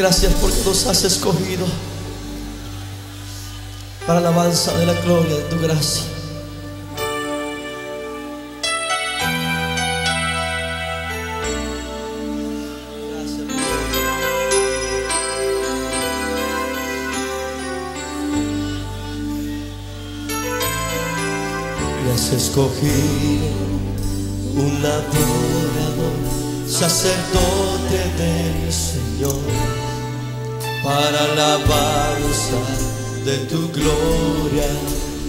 Gracias porque nos has escogido para la alabanza de la gloria de tu gracia. Has escogido un adorador, sacerdote del Señor, para la alabanza de tu gloria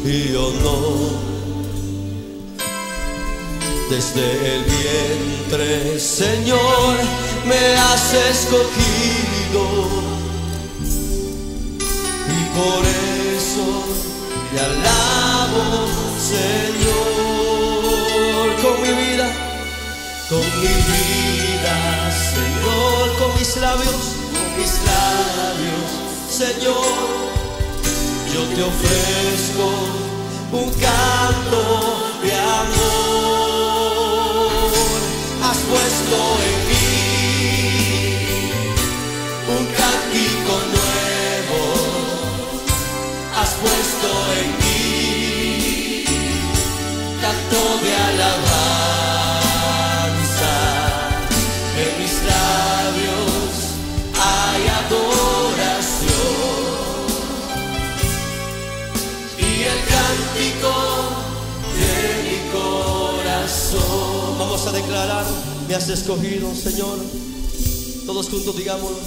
y honor. Desde el vientre, Señor, me has escogido. Y por eso te alabo, Señor, con mi vida, con mi vida, Señor, con mis labios, mis labios, Señor, yo te ofrezco un canto de amor. Has puesto en mí un cántico nuevo. Has puesto en mí canto de alabanza vamos a declarar me has escogido Señor. Todos juntos digámoslo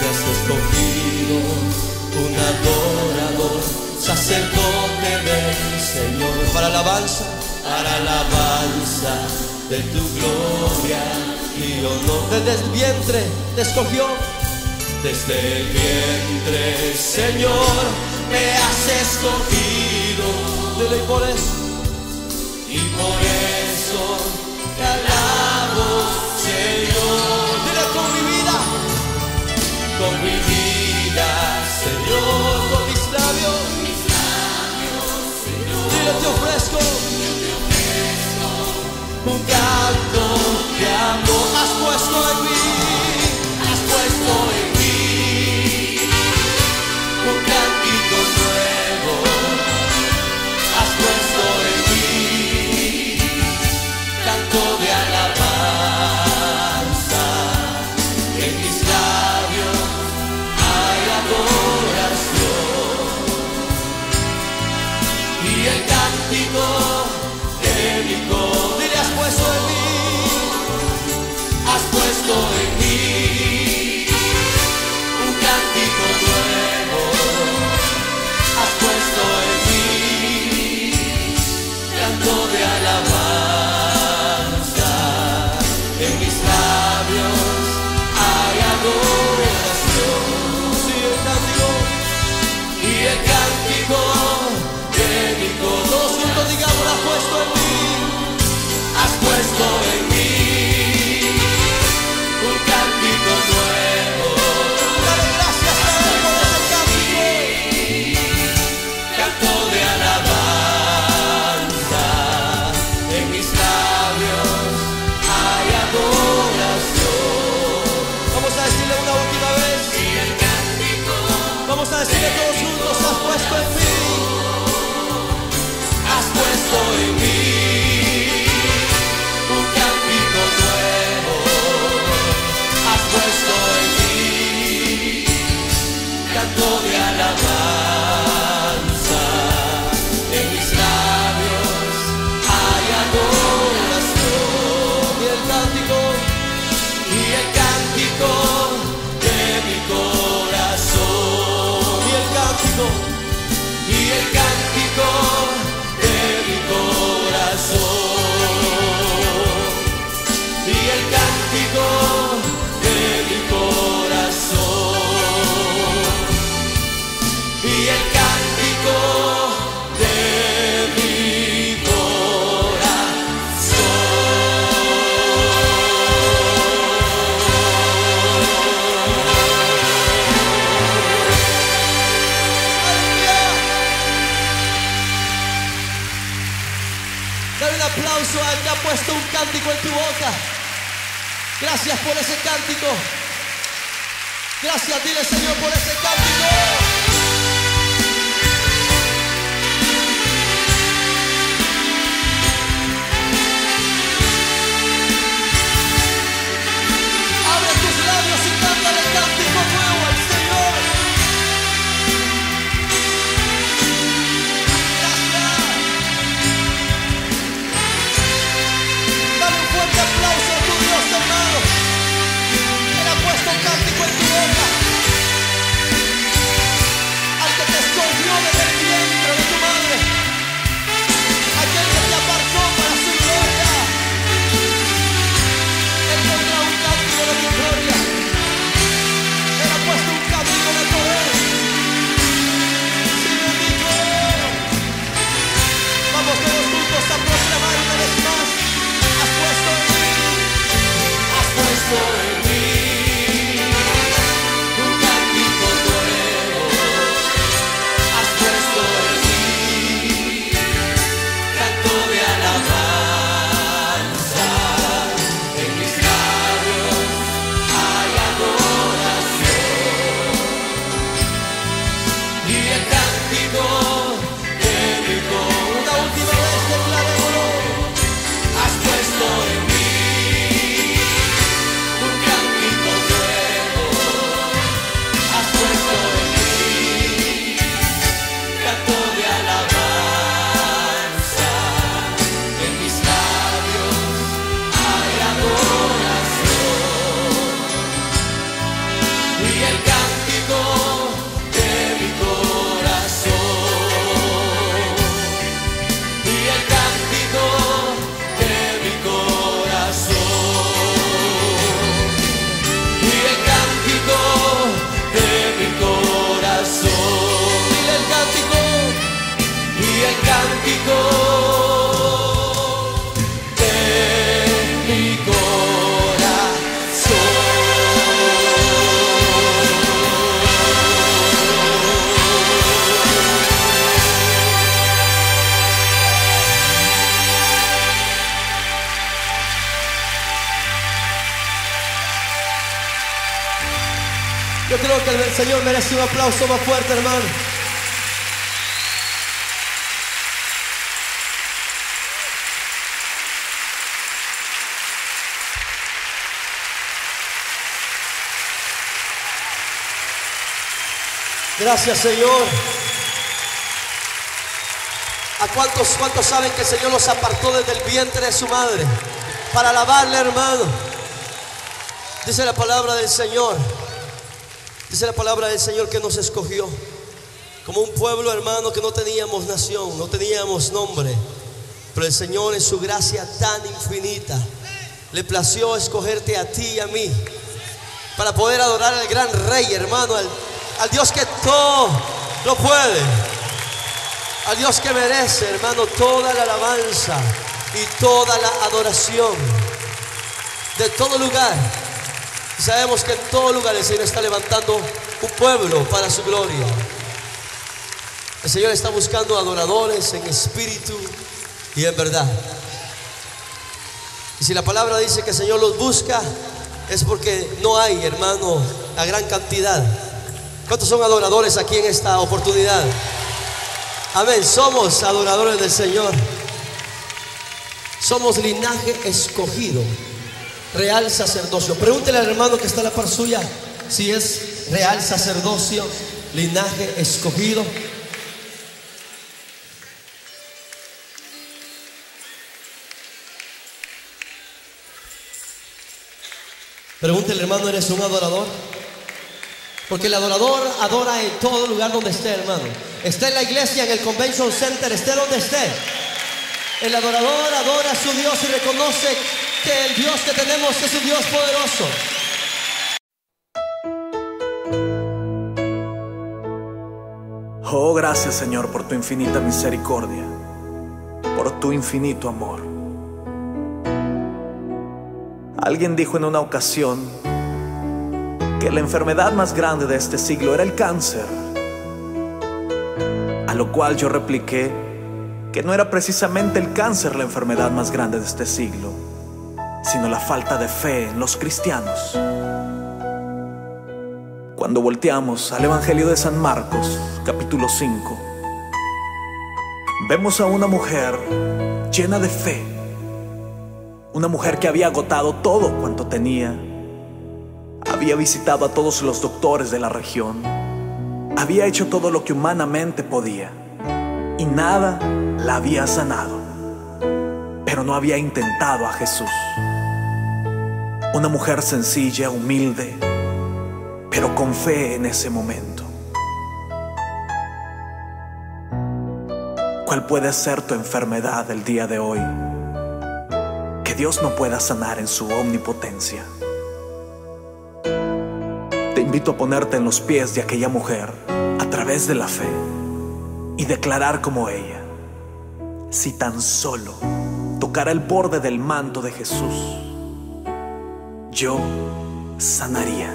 me has escogido un adorador, sacerdote del Señor, para alabanza, para alabanza de tu gloria y honor. Desde el vientre te escogió, desde el vientre, Señor, me has escogido. Dile por eso, un canto de amor. Has puesto en mí, has Gracias por ese cántico. Gracias, dile Señor por ese cántico. Aplauso fuerte, hermano. Gracias, Señor. ¿A cuántos, cuántos saben que el Señor los apartó desde el vientre de su madre? Para alabarle, hermano. Dice la palabra del Señor. Dice la palabra del Señor que nos escogió. Como un pueblo, hermano, que no teníamos nación, no teníamos nombre. Pero el Señor en su gracia tan infinita le plació escogerte a ti y a mí para poder adorar al gran rey, hermano, al, al Dios que todo lo puede, al Dios que merece, hermano, toda la alabanza y toda la adoración de todo lugar. Sabemos que en todo lugar el Señor está levantando un pueblo para su gloria. El Señor está buscando adoradores en espíritu y en verdad. Y si la palabra dice que el Señor los busca, es porque no hay, hermano, la gran cantidad. ¿Cuántos son adoradores aquí en esta oportunidad? Amén, somos adoradores del Señor. Somos linaje escogido, real sacerdocio. Pregúntele al hermano que está a la par suya si es real sacerdocio, linaje escogido. Pregúntele hermano, ¿eres un adorador? Porque el adorador adora en todo lugar donde esté, hermano. Esté en la iglesia, en el convention center, esté donde esté. El adorador adora a su Dios y reconoce que el Dios que tenemos es un Dios poderoso. Oh, gracias Señor por tu infinita misericordia, por tu infinito amor. Alguien dijo en una ocasión que la enfermedad más grande de este siglo era el cáncer, a lo cual yo repliqué que no era precisamente el cáncer la enfermedad más grande de este siglo, sino la falta de fe en los cristianos. Cuando volteamos al Evangelio de San Marcos, capítulo 5, vemos a una mujer llena de fe, una mujer que había agotado todo cuanto tenía, había visitado a todos los doctores de la región, había hecho todo lo que humanamente podía. Y nada la había sanado, pero no había intentado a Jesús. Una mujer sencilla, humilde, pero con fe en ese momento. ¿Cuál puede ser tu enfermedad el día de hoy? Que Dios no pueda sanar en su omnipotencia. Te invito a ponerte en los pies de aquella mujer a través de la fe y declarar como ella, si tan solo tocara el borde del manto de Jesús, yo sanaría.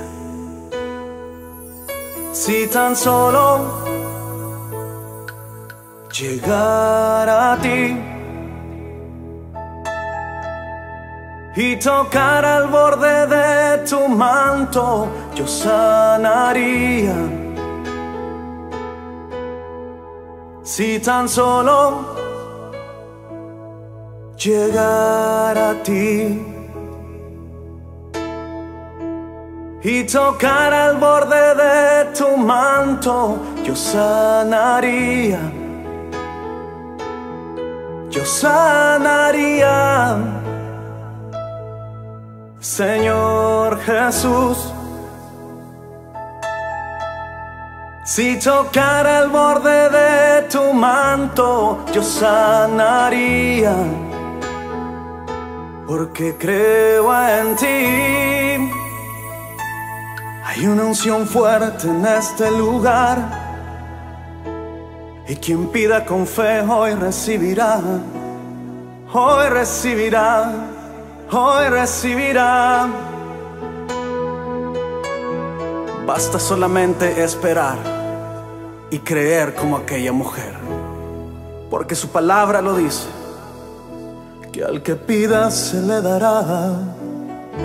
Si tan solo llegar a ti y tocar al borde de tu manto, yo sanaría. Si tan solo llegar a ti. Y tocar al borde de tu manto, yo sanaría. Yo sanaría, Señor Jesús. Si tocara el borde de tu manto, yo sanaría, porque creo en ti. Hay una unción fuerte en este lugar. Y quien pida con fe hoy recibirá. Hoy recibirá. Hoy recibirá. Basta solamente esperar y creer como aquella mujer. Porque su palabra lo dice. Que al que pida se le dará.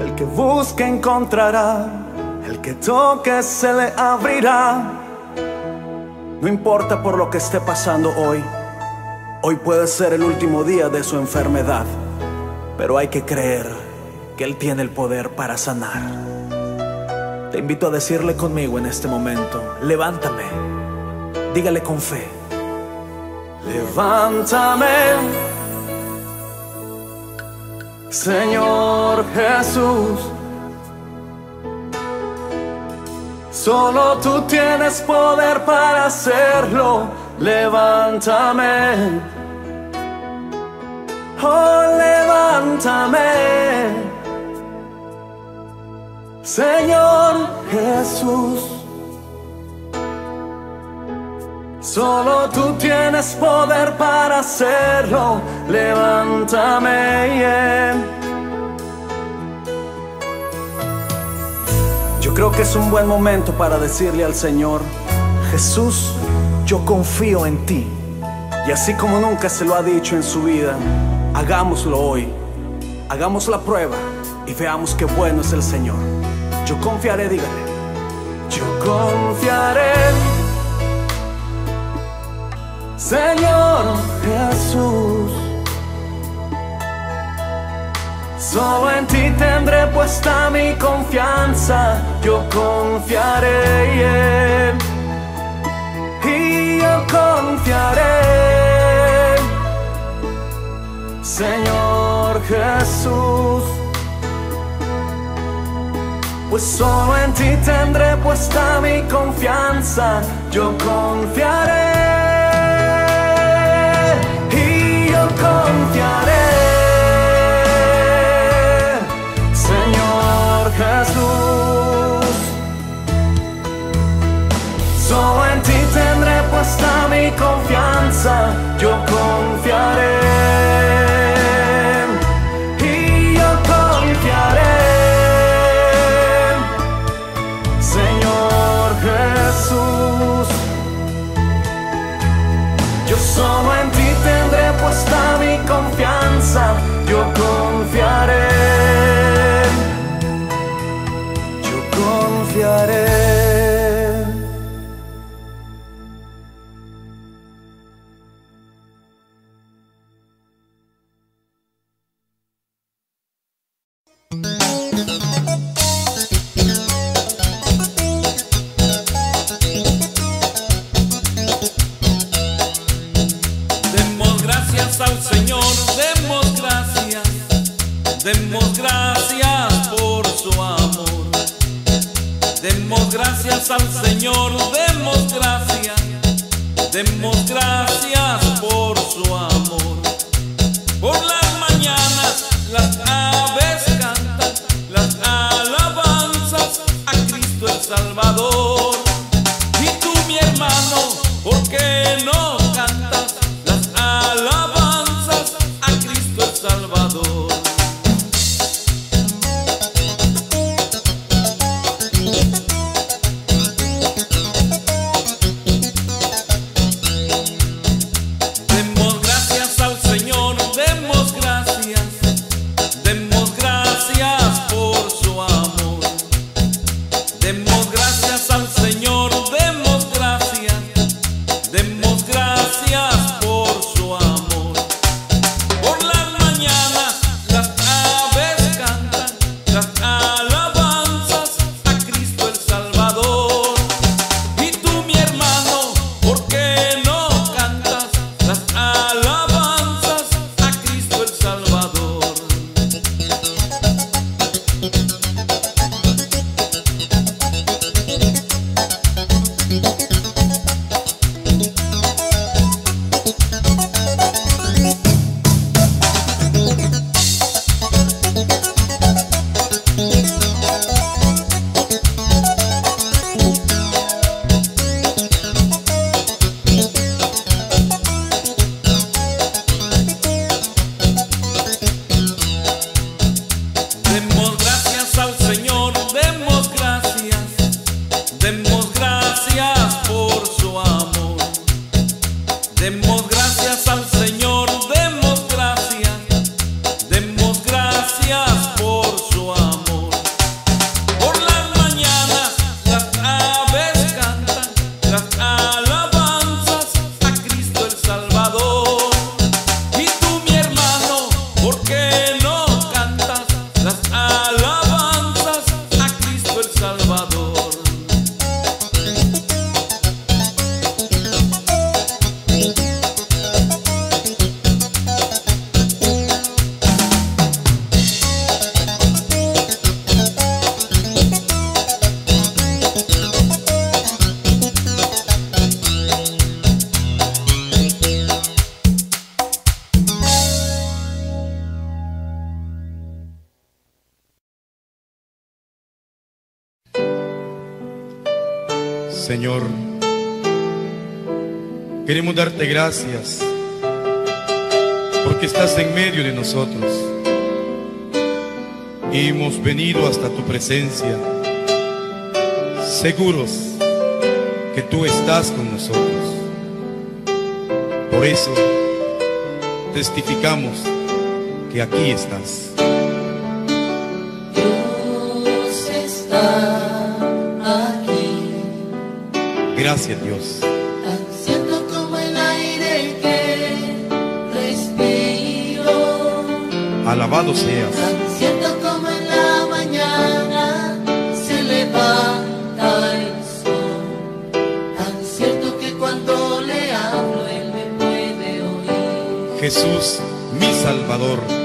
El que busque encontrará. El que toque se le abrirá. No importa por lo que esté pasando hoy. Hoy puede ser el último día de su enfermedad. Pero hay que creer que Él tiene el poder para sanar. Te invito a decirle conmigo en este momento, levántame. Dígale con fe. Levántame. Señor Jesús. Solo tú tienes poder para hacerlo. Levántame. Oh, levántame. Señor Jesús. Solo tú tienes poder para hacerlo. Levántame. Creo que es un buen momento para decirle al Señor, Jesús, yo confío en ti. Y así como nunca se lo ha dicho en su vida, hagámoslo hoy. Hagamos la prueba y veamos qué bueno es el Señor. Yo confiaré, dígale. Yo confiaré. Señor Jesús. Solo en ti tendré puesta mi confianza, yo confiaré. Y yo confiaré, Señor Jesús. Pues solo en ti tendré puesta mi confianza, yo confiaré. Y yo confiaré. Puesta mi confianza, yo confiaré. Demos gracias por su amor. Demos gracias al Señor, demos gracias. Demos gracias por su amor. Por las mañanas las aves cantan, las alabanzas a Cristo el Salvador. Queremos darte gracias porque estás en medio de nosotros y hemos venido hasta tu presencia seguros que tú estás con nosotros. Por eso testificamos que aquí estás. Dios está aquí, Gracias Dios. Alabado seas. tan cierto como en la mañana se levanta el sol, tan cierto que cuando le hablo él me puede oír. Jesús, mi Salvador.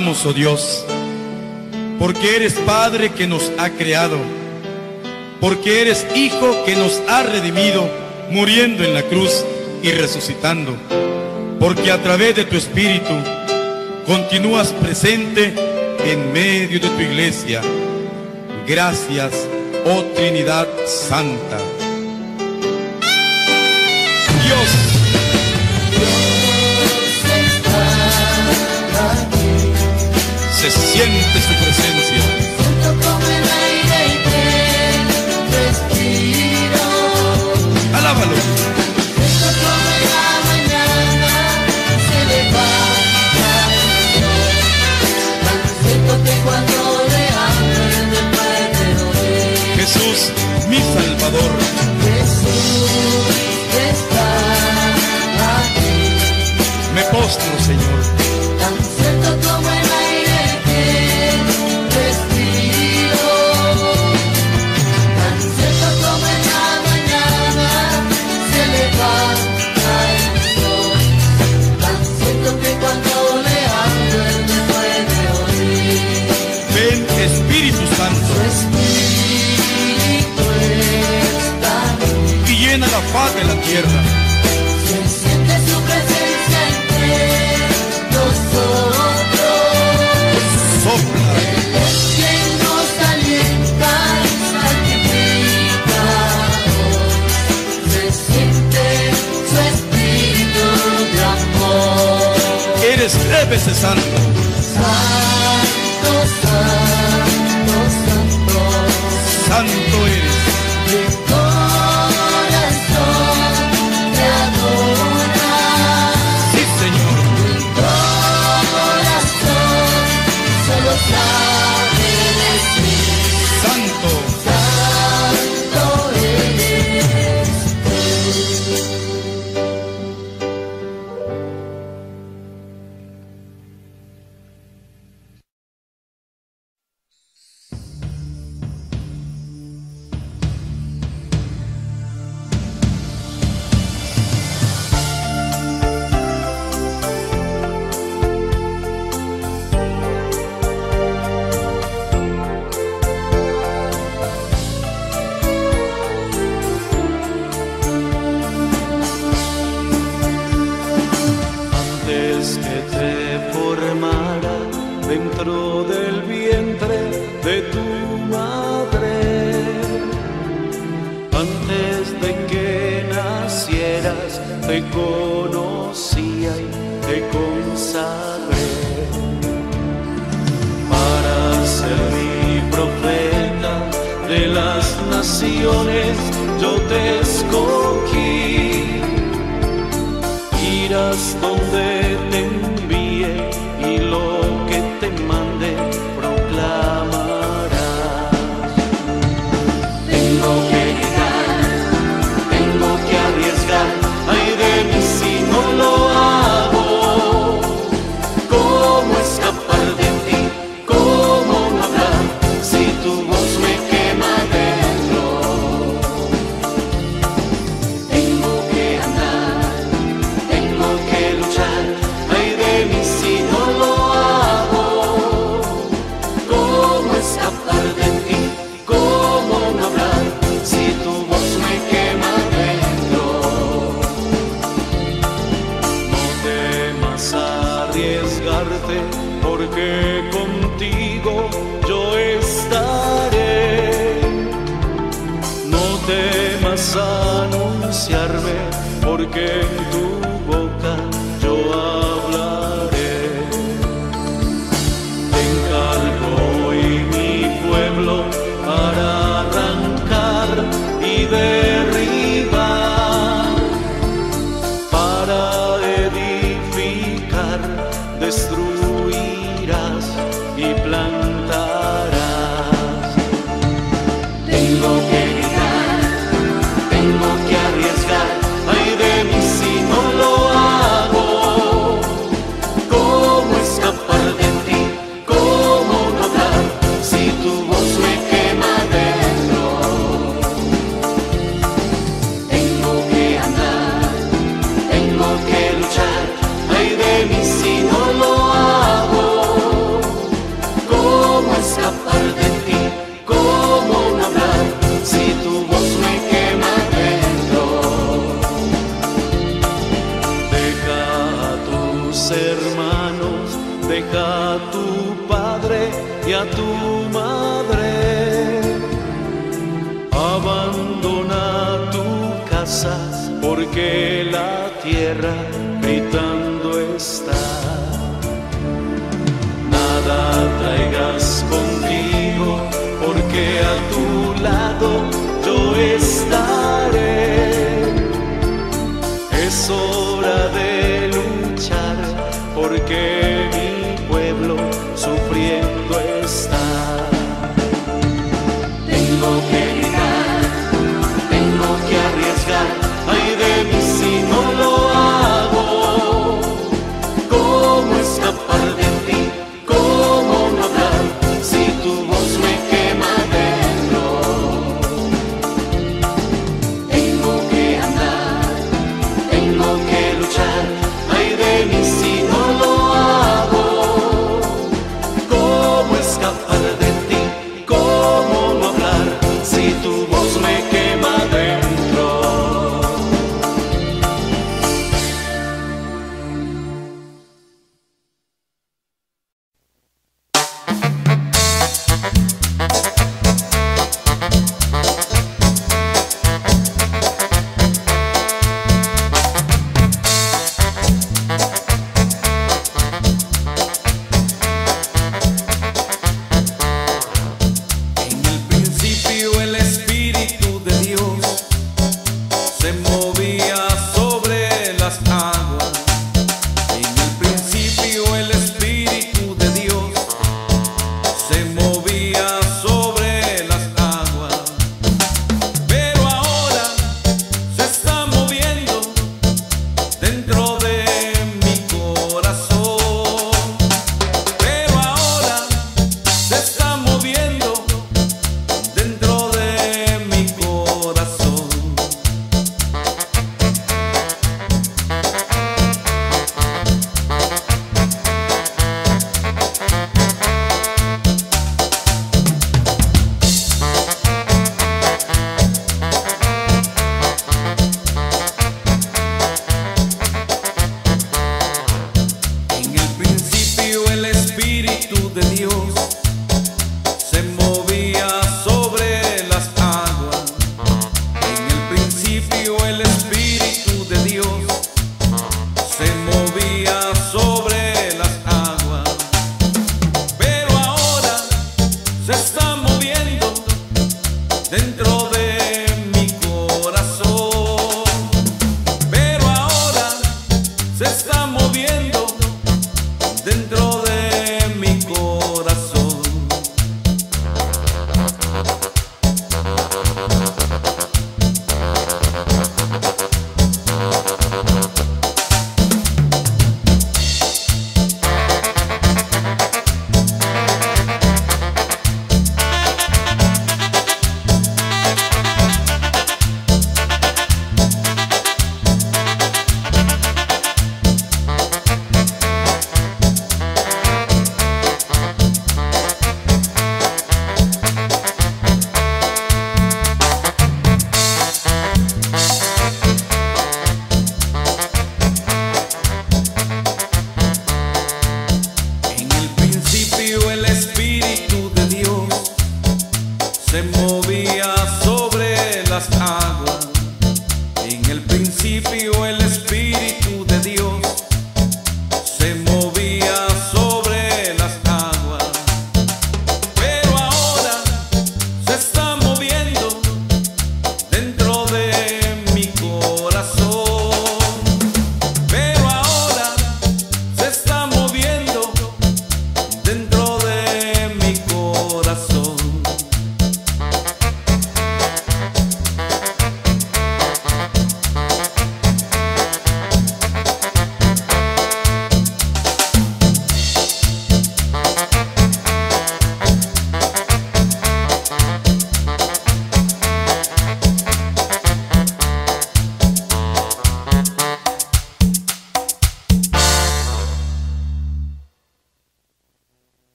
Y adoramos, oh Dios, porque eres Padre que nos ha creado, porque eres Hijo que nos ha redimido, muriendo en la cruz y resucitando, porque a través de tu Espíritu continúas presente en medio de tu iglesia. Gracias, oh Trinidad Santa. Siente su presencia. Siento como el aire que respiro. Alábalo. Siento como en la mañana se levanta el siento que cuando le hablo me puede oír. Jesús, mi Salvador. Jesús está aquí. Me postro, Señor. Se siente su presencia entre nosotros. Sopla, Él es quien nos alienta y santifica. Se siente su espíritu de amor. eres tres santo. Santo, santo, santo. Santo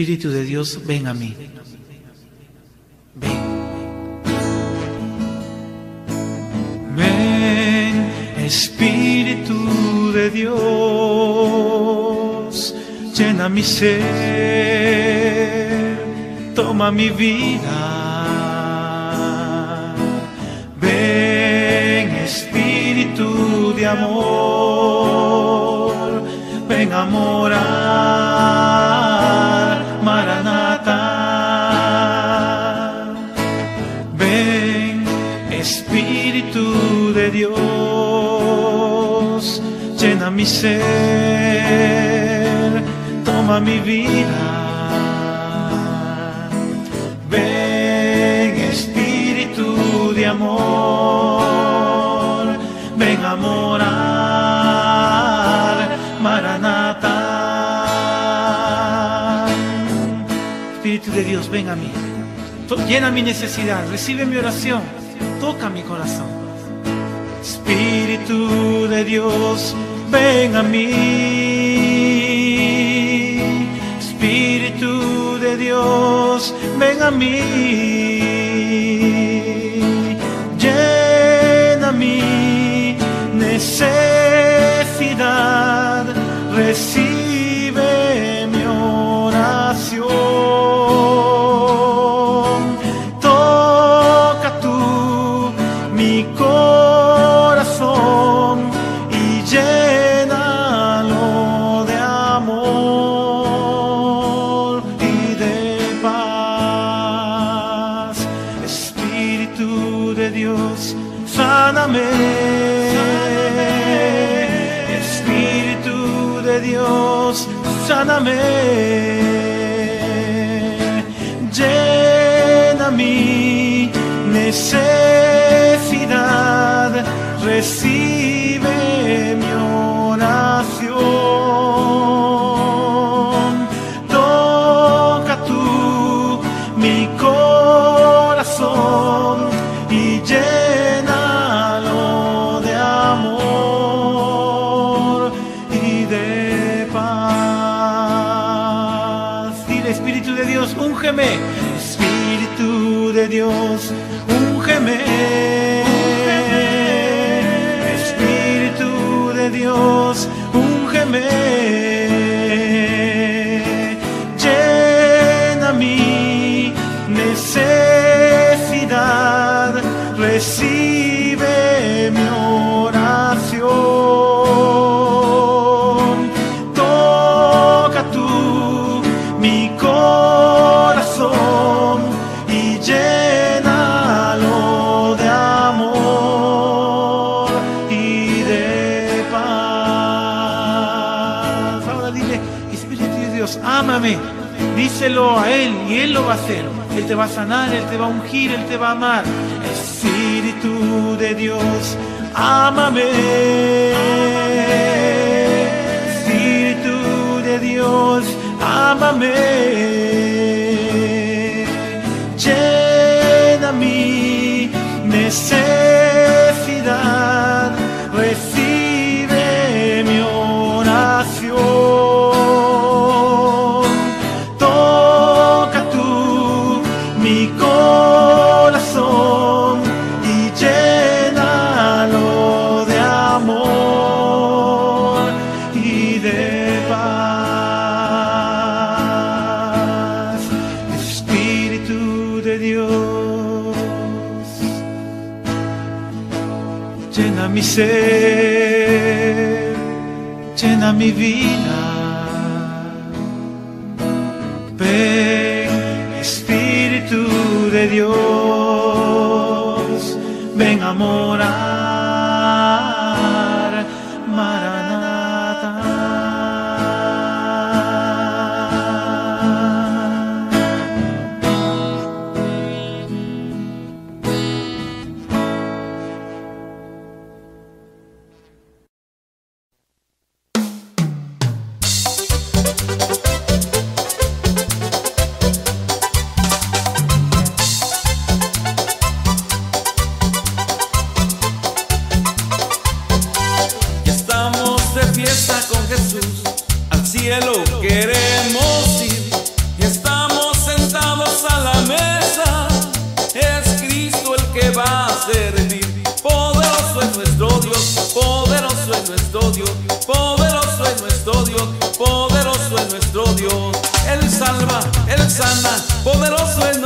Espíritu de Dios, ven a mí. Ven. Ven, Espíritu de Dios, llena mi ser, toma mi vida. Llena mi ser, toma mi vida. Ven Espíritu de amor, ven a morar, Maranata. Espíritu de Dios, ven a mí. Llena mi necesidad, recibe mi oración, toca mi corazón. Espíritu de Dios, ven a mí. Espíritu de Dios, ven a mí. Llena mi necesidad, A Él y Él lo va a hacer. Él te va a sanar, Él te va a ungir, Él te va a amar. Espíritu de Dios, ámame. Espíritu de Dios, ámame. Llena mi necesidad, alma, poderoso es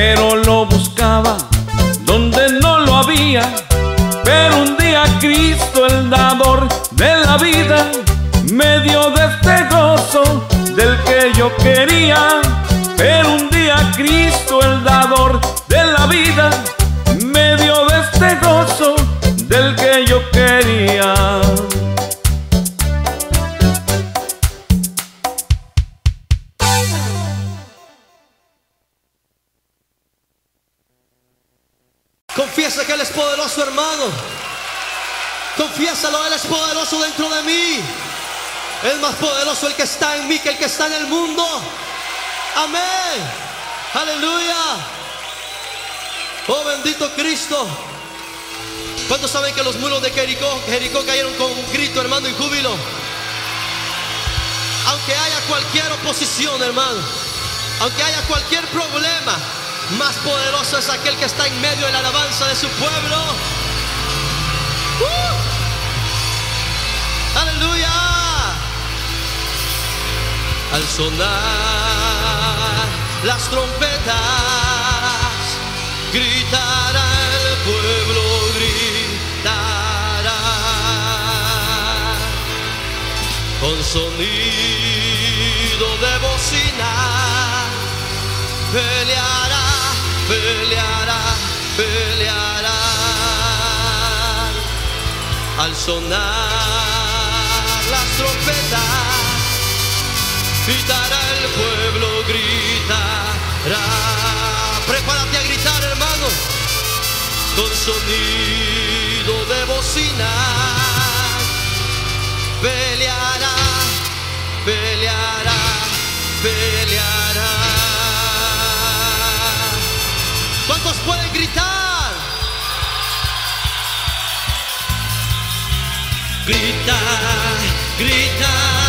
pero lo buscaba donde no lo había. Pero un día Cristo, el dador de la vida, me dio de este gozo del que yo quería. Pero un día Cristo, el dador de la vida, dentro de mí. Es más poderoso el que está en mí que el que está en el mundo. Amén. Aleluya. Oh bendito Cristo. ¿Cuántos saben que los muros de Jericó, Jericó cayeron con un grito, hermano, y júbilo? Aunque haya cualquier oposición, hermano. Aunque haya cualquier problema. Más poderoso es aquel que está en medio de la alabanza de su pueblo. ¡Uh! Al sonar las trompetas, gritará el pueblo, gritará con sonido de bocina. Peleará, peleará, peleará al sonar las trompetas, gritará el pueblo, gritará. Prepárate a gritar, hermano, con sonido de bocina. Peleará, peleará, peleará. ¿Cuántos pueden gritar? Grita, grita,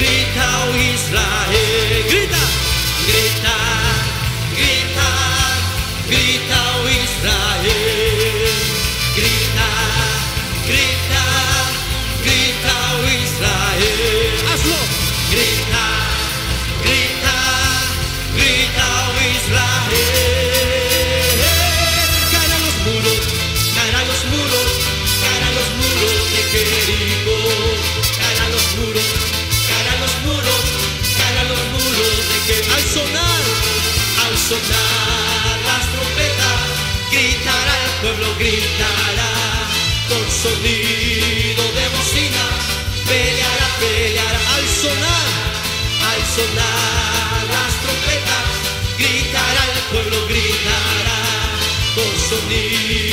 gritał Israel! Grita, grita, grita, gritał sonar las trompetas, gritará el pueblo, gritará con sonido de bocina. Peleará, peleará al sonar, al sonar las trompetas, gritará el pueblo, gritará con sonido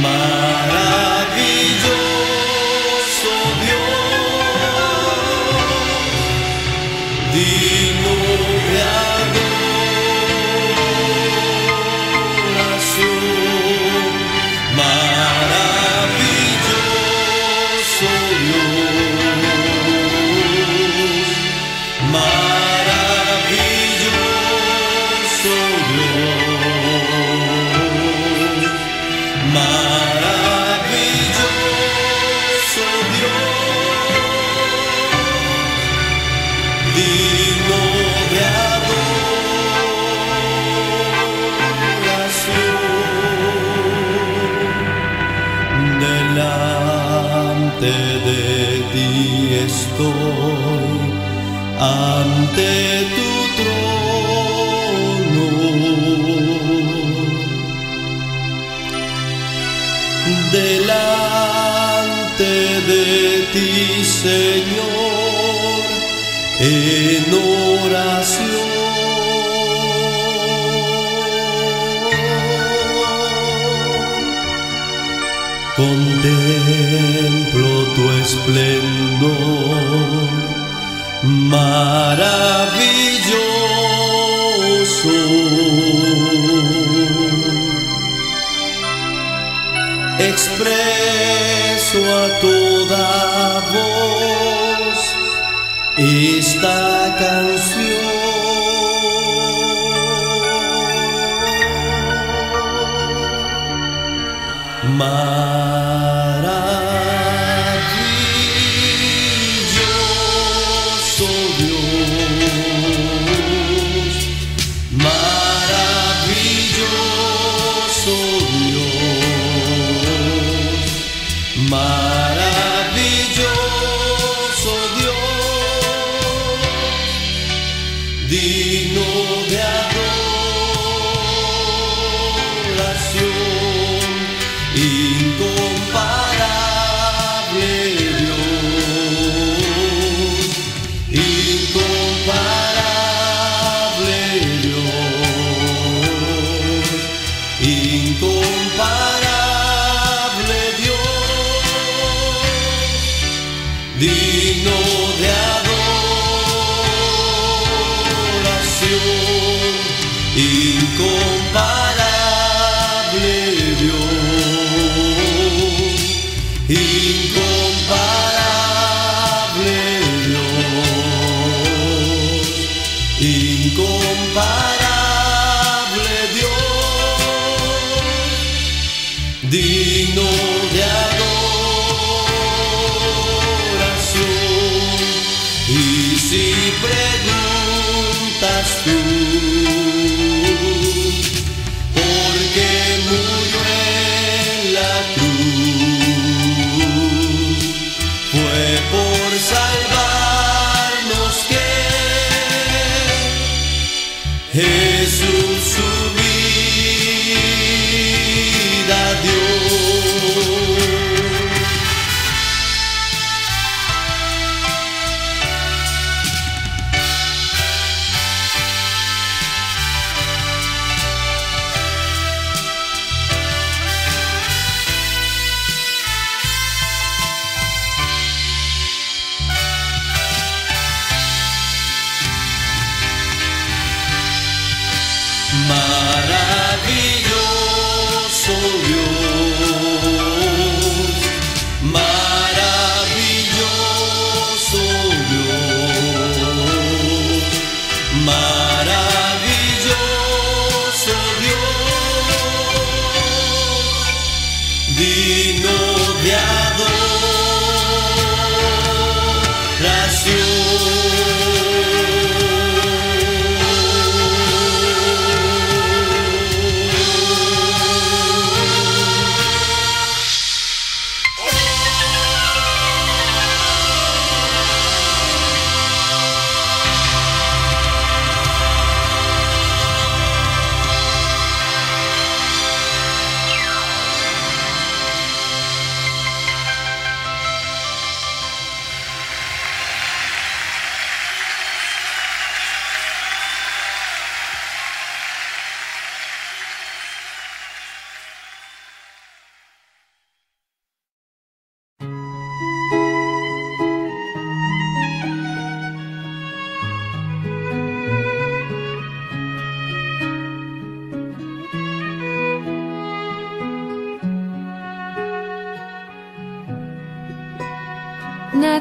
Mas ante tu trono. Delante de ti, Señor, en oración. Contemplo tu esplendor mundo maravilloso. Expreso a toda voz esta canción. My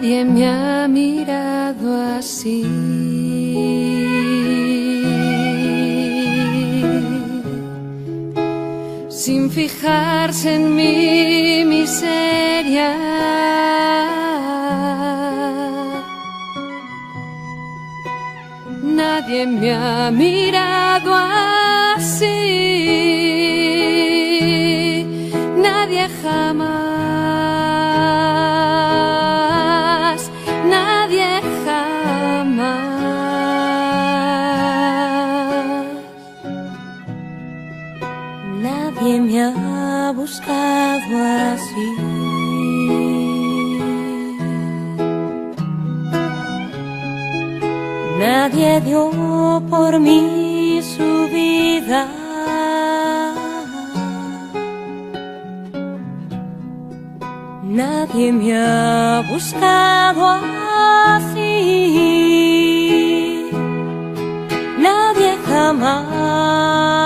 Nadie me ha mirado así. Sin fijarse en mi miseria. Nadie me ha mirado así. Nadie jamás. Nadie dio por mí su vida. Nadie me ha buscado así. Nadie jamás.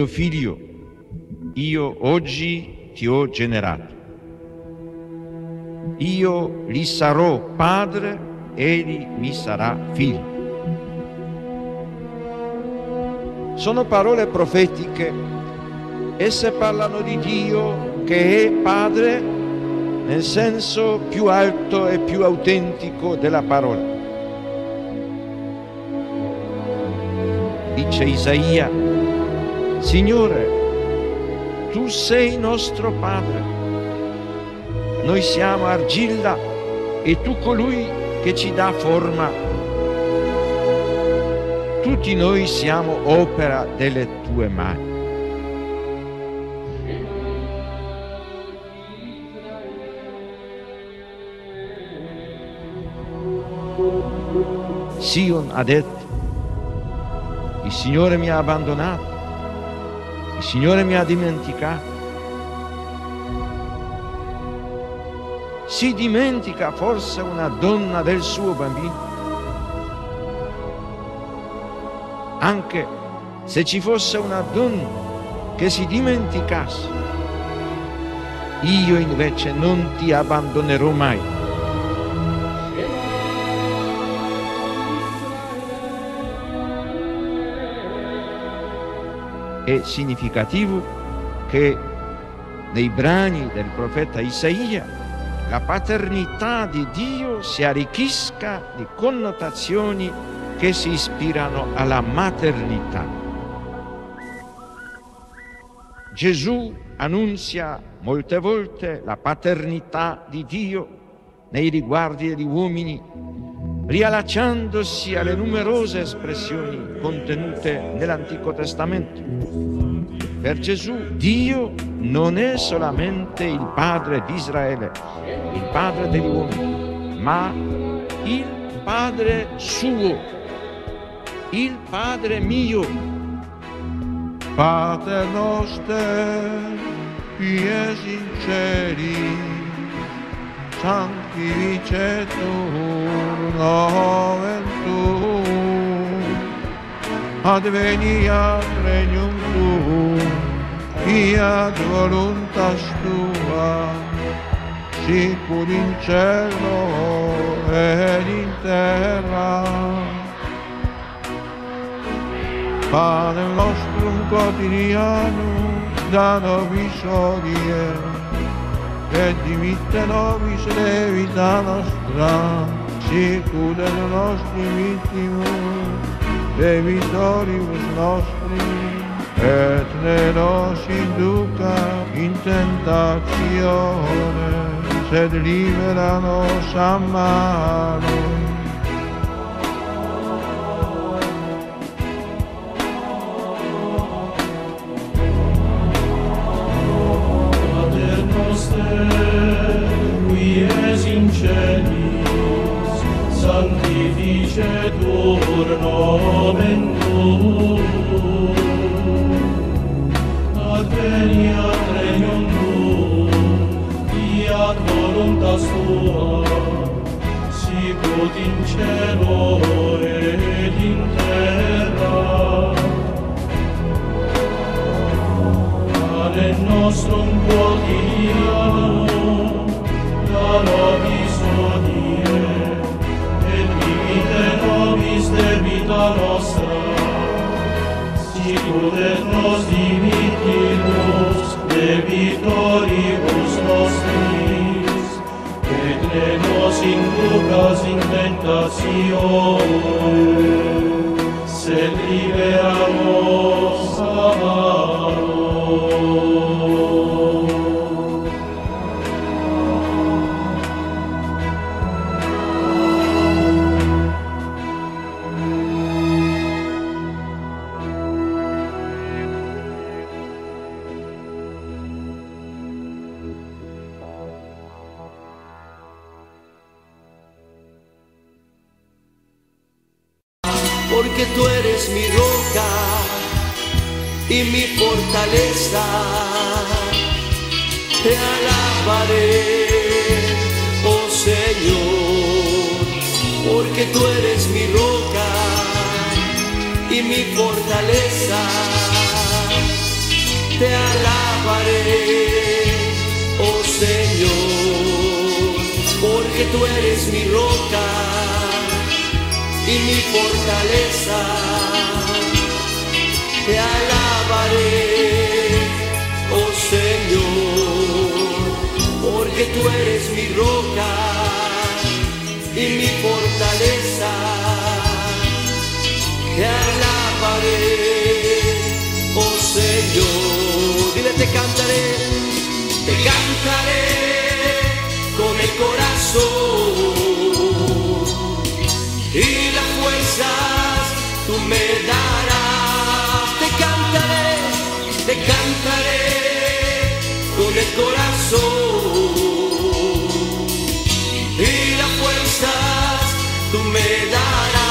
Mio figlio, io oggi ti ho generato. Io gli sarò padre, egli mi sarà figlio. Sono parole profetiche, esse parlano di Dio che è padre nel senso più alto e più autentico della parola. Dice Isaia, Signore, tu sei nostro Padre, noi siamo argilla e tu colui che ci dà forma. Tutti noi siamo opera delle tue mani. Sion ha detto, il Signore mi ha abbandonato, il Signore mi ha dimenticato. Si dimentica forse una donna del suo bambino? Anche se ci fosse una donna che si dimenticasse, io invece non ti abbandonerò mai. È significativo che nei brani del profeta Isaia la paternità di Dio si arricchisca di connotazioni che si ispirano alla maternità. Gesù annunzia molte volte la paternità di Dio nei riguardi degli uomini, riallacciandosi alle numerose espressioni contenute nell'Antico Testamento. Per Gesù Dio non è solamente il Padre di Israele, il Padre degli uomini, ma il Padre suo, il Padre mio. Pater noster, qui es in dice tu noventu adveniat regnum tuum iad voluntas tua. Sicur in cielo ed in terra. Pane nostrum quotidianum da nobis hodie, et dimitte nobis levita nostra, sicur et nostri vittimus, debitoribus nostri, et ne nos induca in tentatione, sed libera nos a malo. qui es in celis sanctificetur nomen tuum. Adveniat regnum tuum fiat voluntas tua sicut in cielo et in terra. Pane nostrum quotidianum, da nobis hodie, et dimitte nobis debita nostra, sicut et nos dimittimus debitoribus nostris, et ne nos inducas in tentatione, sed libera y mi fortaleza. Te alabaré, oh Señor, porque tú eres mi roca y mi fortaleza. Te alabaré, oh Señor, porque tú eres mi roca y mi fortaleza. Te alabaré, oh Señor, porque tú eres mi roca y mi fortaleza. Te alabaré, oh Señor. Dile, te cantaré, te cantaré corazón. Y las fuerzas tú me darás,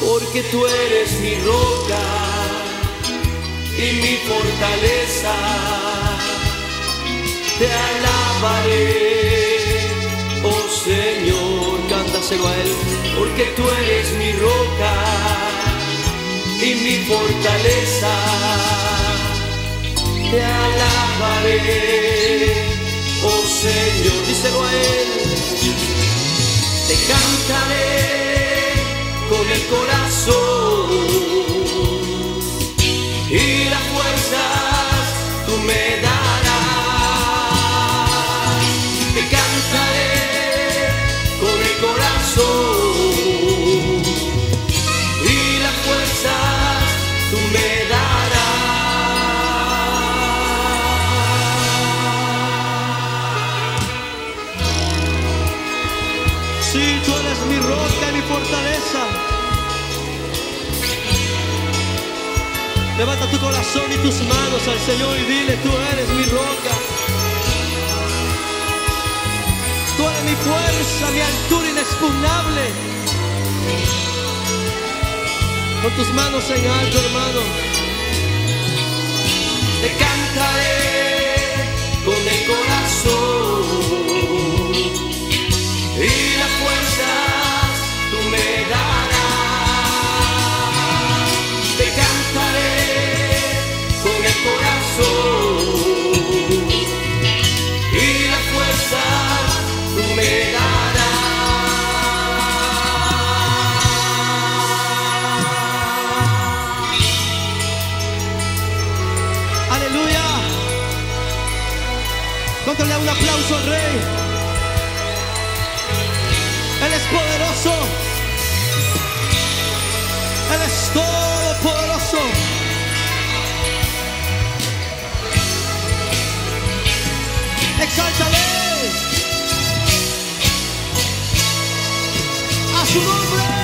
porque tú eres mi roca y mi fortaleza, te alabaré, oh Señor, cántaselo a Él, porque tú eres mi roca mi fortaleza. Te alabaré, oh Señor, díselo a. Te cantaré con el corazón tu corazón y tus manos al Señor y dile, tú eres mi roca. Tú eres mi fuerza, mi altura inexpugnable. Con tus manos en alto, hermano. ¿Cuánto le da un aplauso al Rey? Él es poderoso. Él es todopoderoso. Exáltale. A su nombre.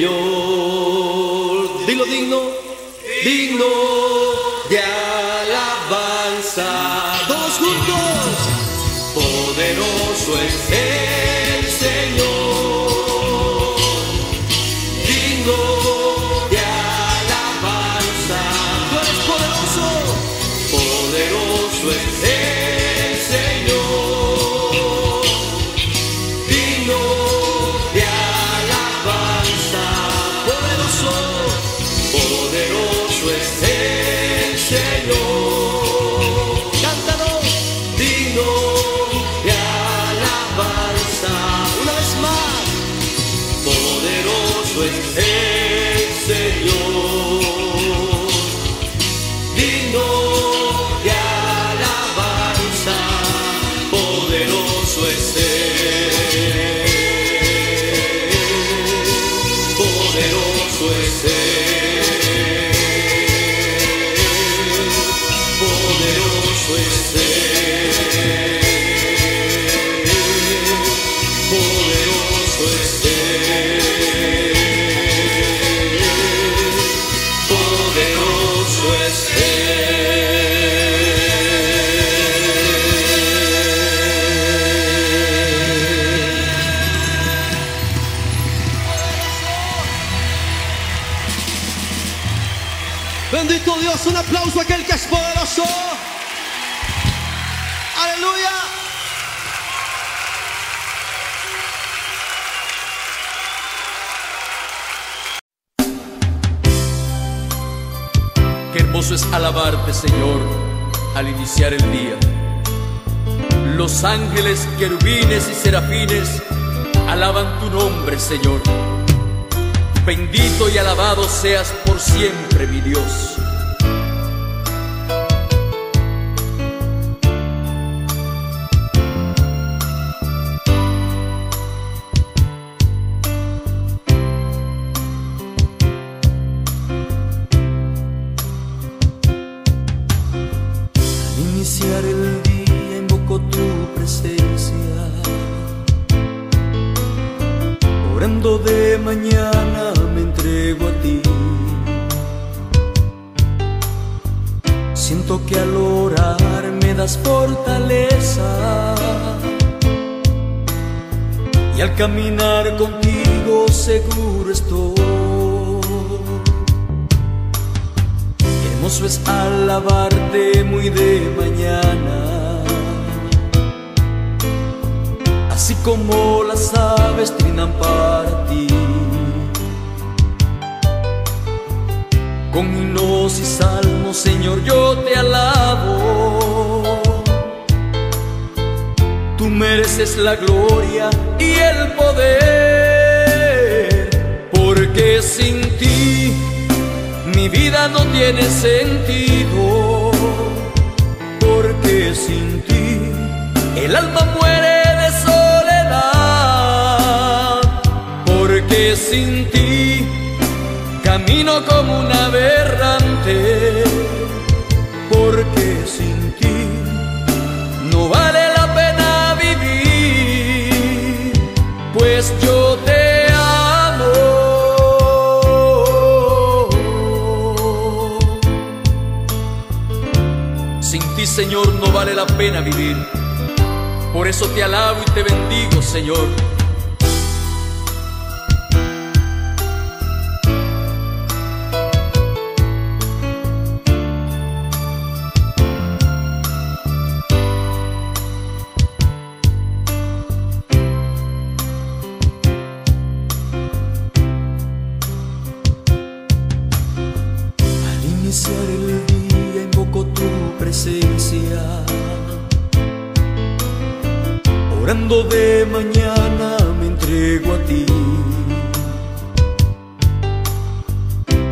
Señor, Señor, al iniciar el día. Los ángeles, querubines y serafines alaban tu nombre, Señor. Bendito y alabado seas por siempre, mi Dios.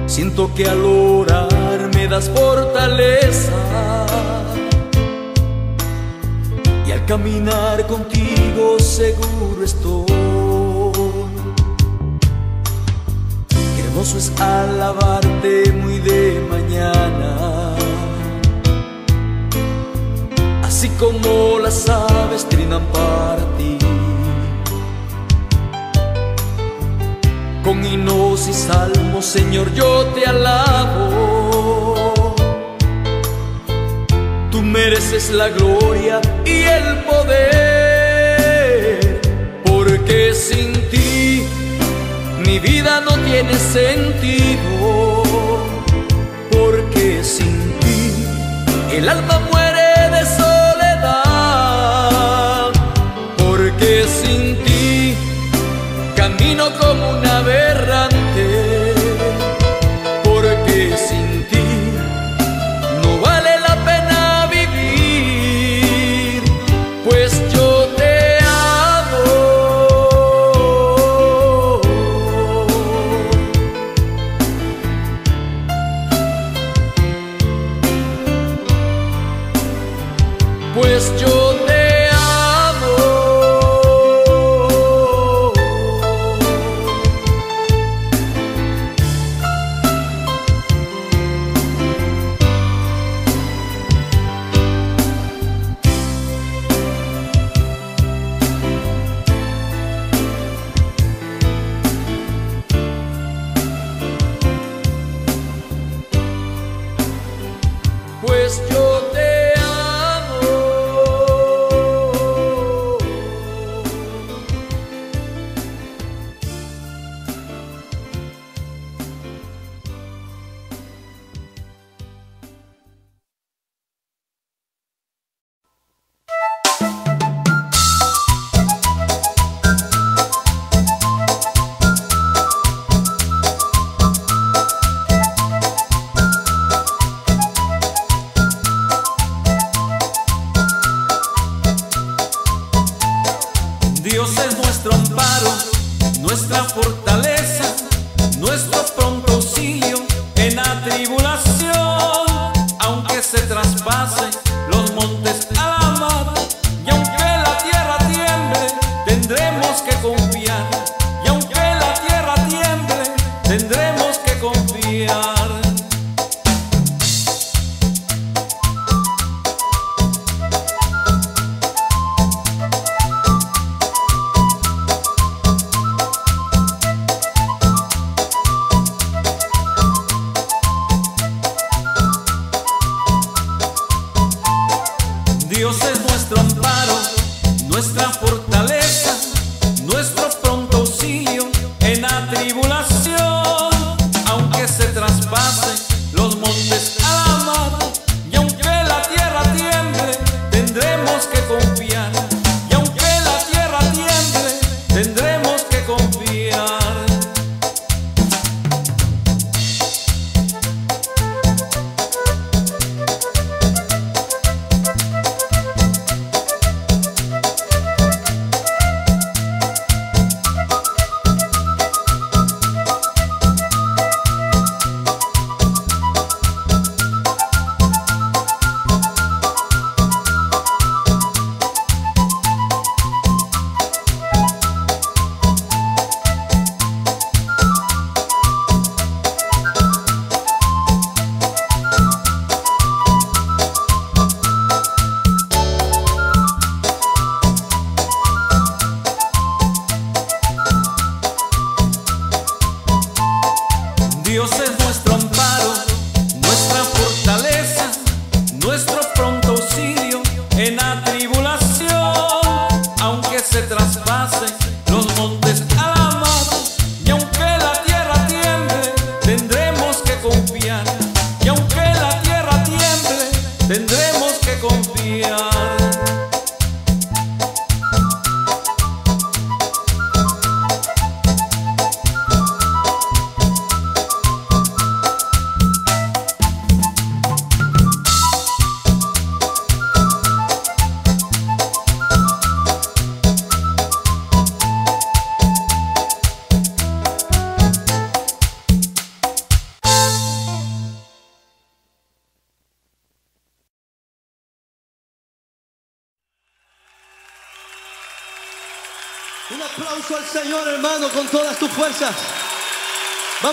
Siento que al orar me das fortaleza y al caminar contigo seguro estoy. Qué hermoso es alabarte muy de mañana. Así como las aves trinan para ti. Con hinos y salmos, Señor, yo te alabo. Tú mereces la gloria y el poder, porque sin ti mi vida no tiene sentido, porque sin ti el alma muere.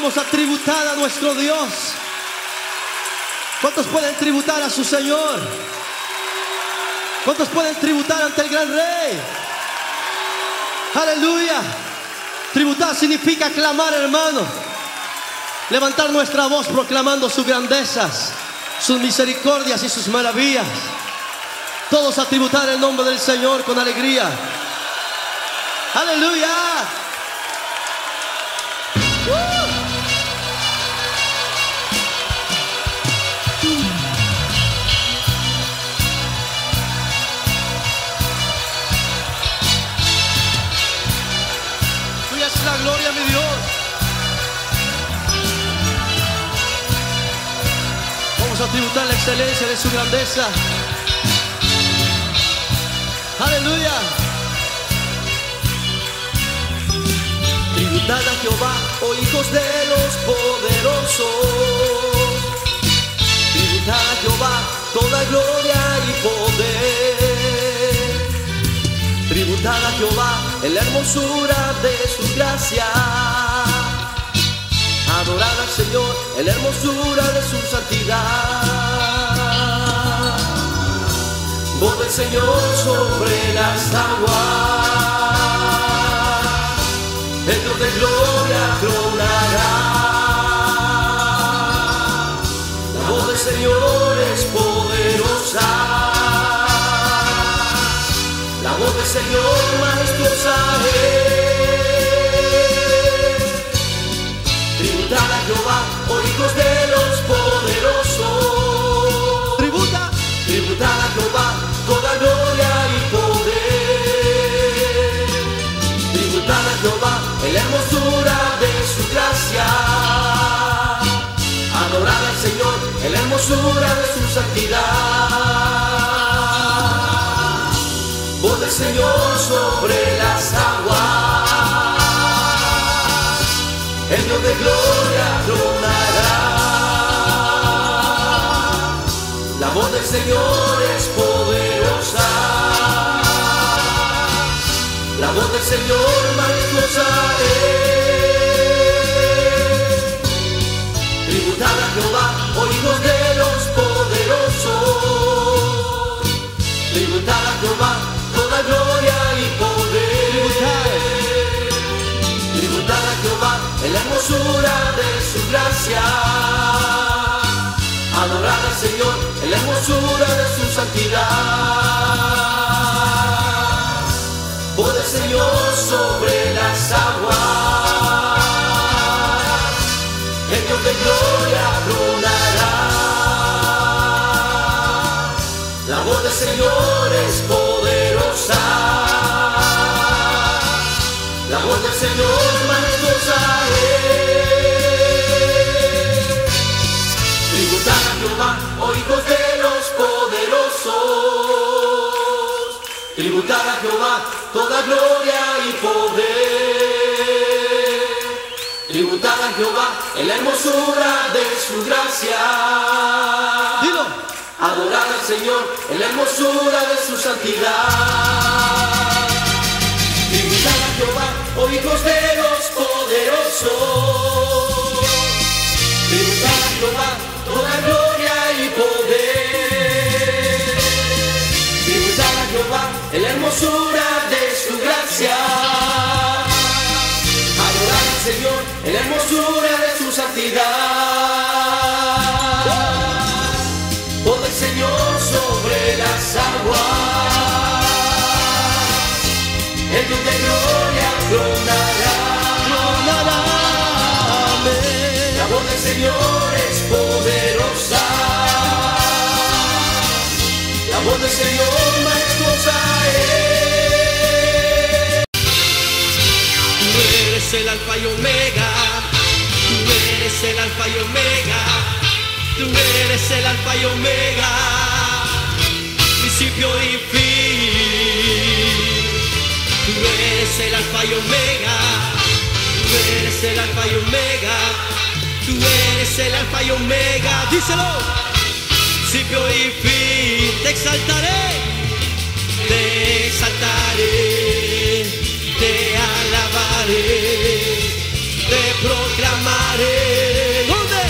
Vamos a tributar a nuestro Dios. ¿Cuántos pueden tributar a su Señor? ¿Cuántos pueden tributar ante el gran Rey? Aleluya. Tributar significa clamar, hermano. Levantar nuestra voz proclamando sus grandezas, sus misericordias y sus maravillas. Todos a tributar el nombre del Señor con alegría. Aleluya. Tributar la excelencia de su grandeza. Aleluya. Tributad a Jehová, oh hijos de los poderosos. Tributad a Jehová toda gloria y poder. Tributad a Jehová en la hermosura de su gracia. Adorad al Señor en la hermosura de su santidad. Voz del Señor sobre las aguas el Dios de gloria tronará. La voz del Señor es poderosa. La voz del Señor majestuosa es. Hermosura de su santidad. Voz del Señor sobre las aguas. El Dios de gloria tronará. La voz del Señor es poderosa. La voz del Señor majestuosa es. toda gloria y poder. Tributar, tributar a Jehová en la hermosura de su gracia. Adorar al Señor en la hermosura de su santidad. Poder Señor sobre las aguas. Tributad a Jehová toda gloria y poder. Tributad a Jehová en la hermosura de su gracia. Dilo. Adorad al Señor en la hermosura de su santidad. Alfa y omega, tú eres el alfa y omega, tú eres el alfa y omega, principio y fin. Tú eres el alfa y omega, tú eres el alfa y omega, tú eres el alfa y omega, díselo, principio y fin, te exaltaré, te exaltaré, te alabaré, proclamaré. ¿Dónde?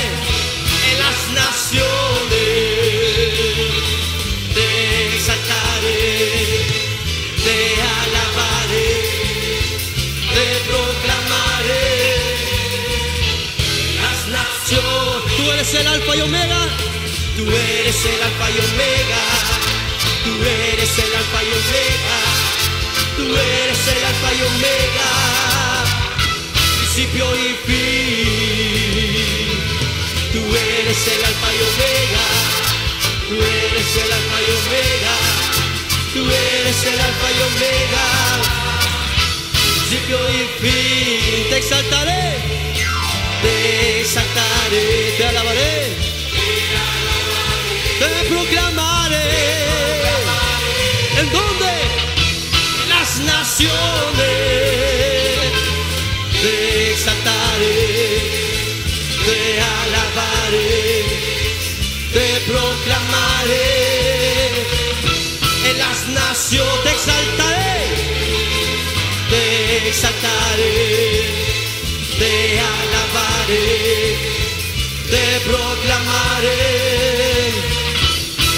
En las naciones. Te exaltaré, te alabaré, te proclamaré. Las naciones. Tú eres el alfa y omega. Tú eres el alfa y omega. Tú eres el alfa y omega. Tú eres el alfa y omega, principio y fin. Tú eres el alfa y omega, tú eres el alfa y omega, tú eres el alfa y omega, principio y fin. Te exaltaré, te exaltaré, te alabaré, te proclamaré. ¿En dónde? las naciones. Las naciones te exaltaré, te exaltaré, te alabaré, te proclamaré.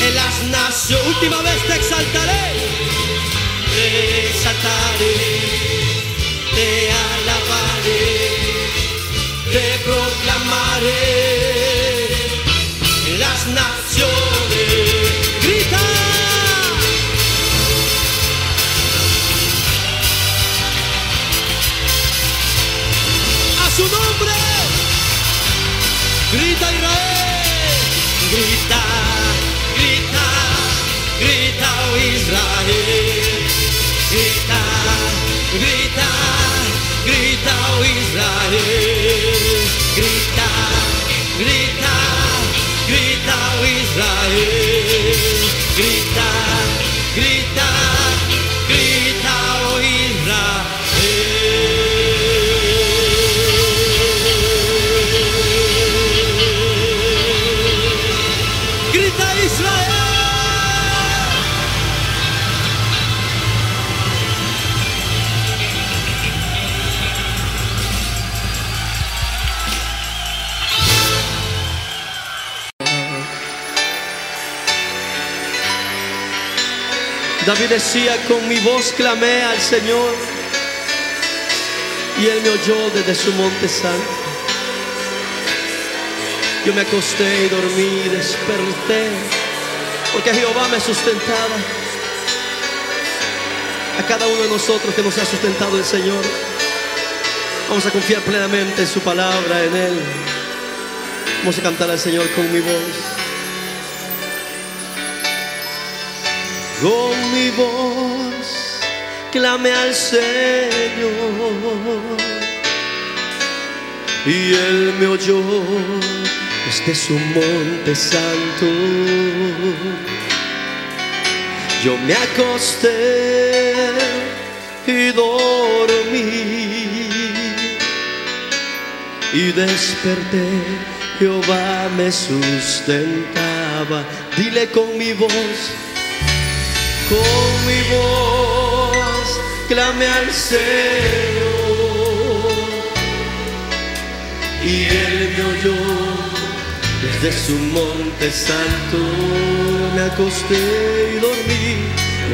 En las naciones, última vez te exaltaré te exaltaré, te alabaré, te proclamaré grita, oh David decía, con mi voz clamé al Señor y Él me oyó desde su monte santo. Yo me acosté y dormí y desperté, porque Jehová me sustentaba. A cada uno de nosotros que nos ha sustentado el Señor, vamos a confiar plenamente en su palabra, en Él. Vamos a cantar al Señor con mi voz. Con mi voz clame al Señor y Él me oyó desde su monte santo. Yo me acosté y dormí y desperté. Jehová me sustentaba. Dile con mi voz, con mi voz, clame al Señor. Y Él me oyó desde su monte santo. Me acosté y dormí,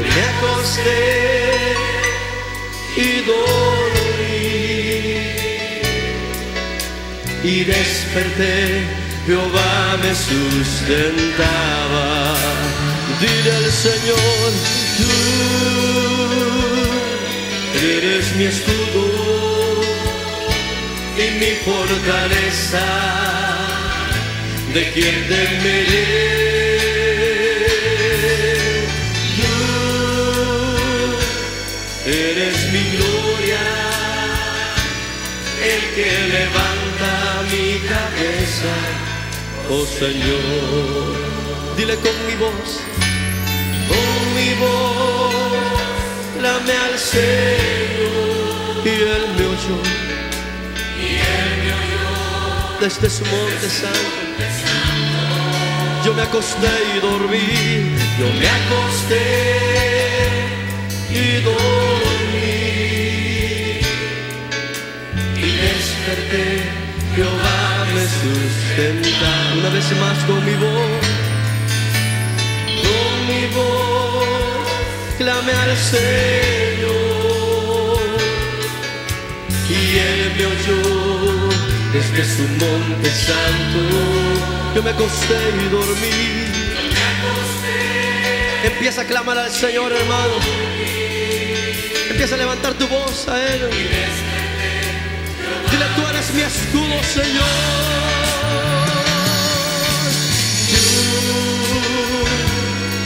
me acosté y dormí y desperté, Jehová me sustentaba. Dile al Señor, tú eres mi escudo y mi fortaleza, de quien temeré. Tú eres mi gloria, el que levanta mi cabeza, oh Señor. Dile con mi voz, clame al Señor y Él me oyó. Y Él me oyó desde su monte santo. Yo me acosté y dormí, yo me acosté y dormí y desperté, Jehová me sustenta. Una vez más con mi voz, con mi voz, clame al Señor. Y Él me oyó desde su monte santo. Yo me acosté y dormí. Empieza a clamar al Señor, hermano. Empieza a levantar tu voz a Él. Dile, tú eres mi escudo, Señor.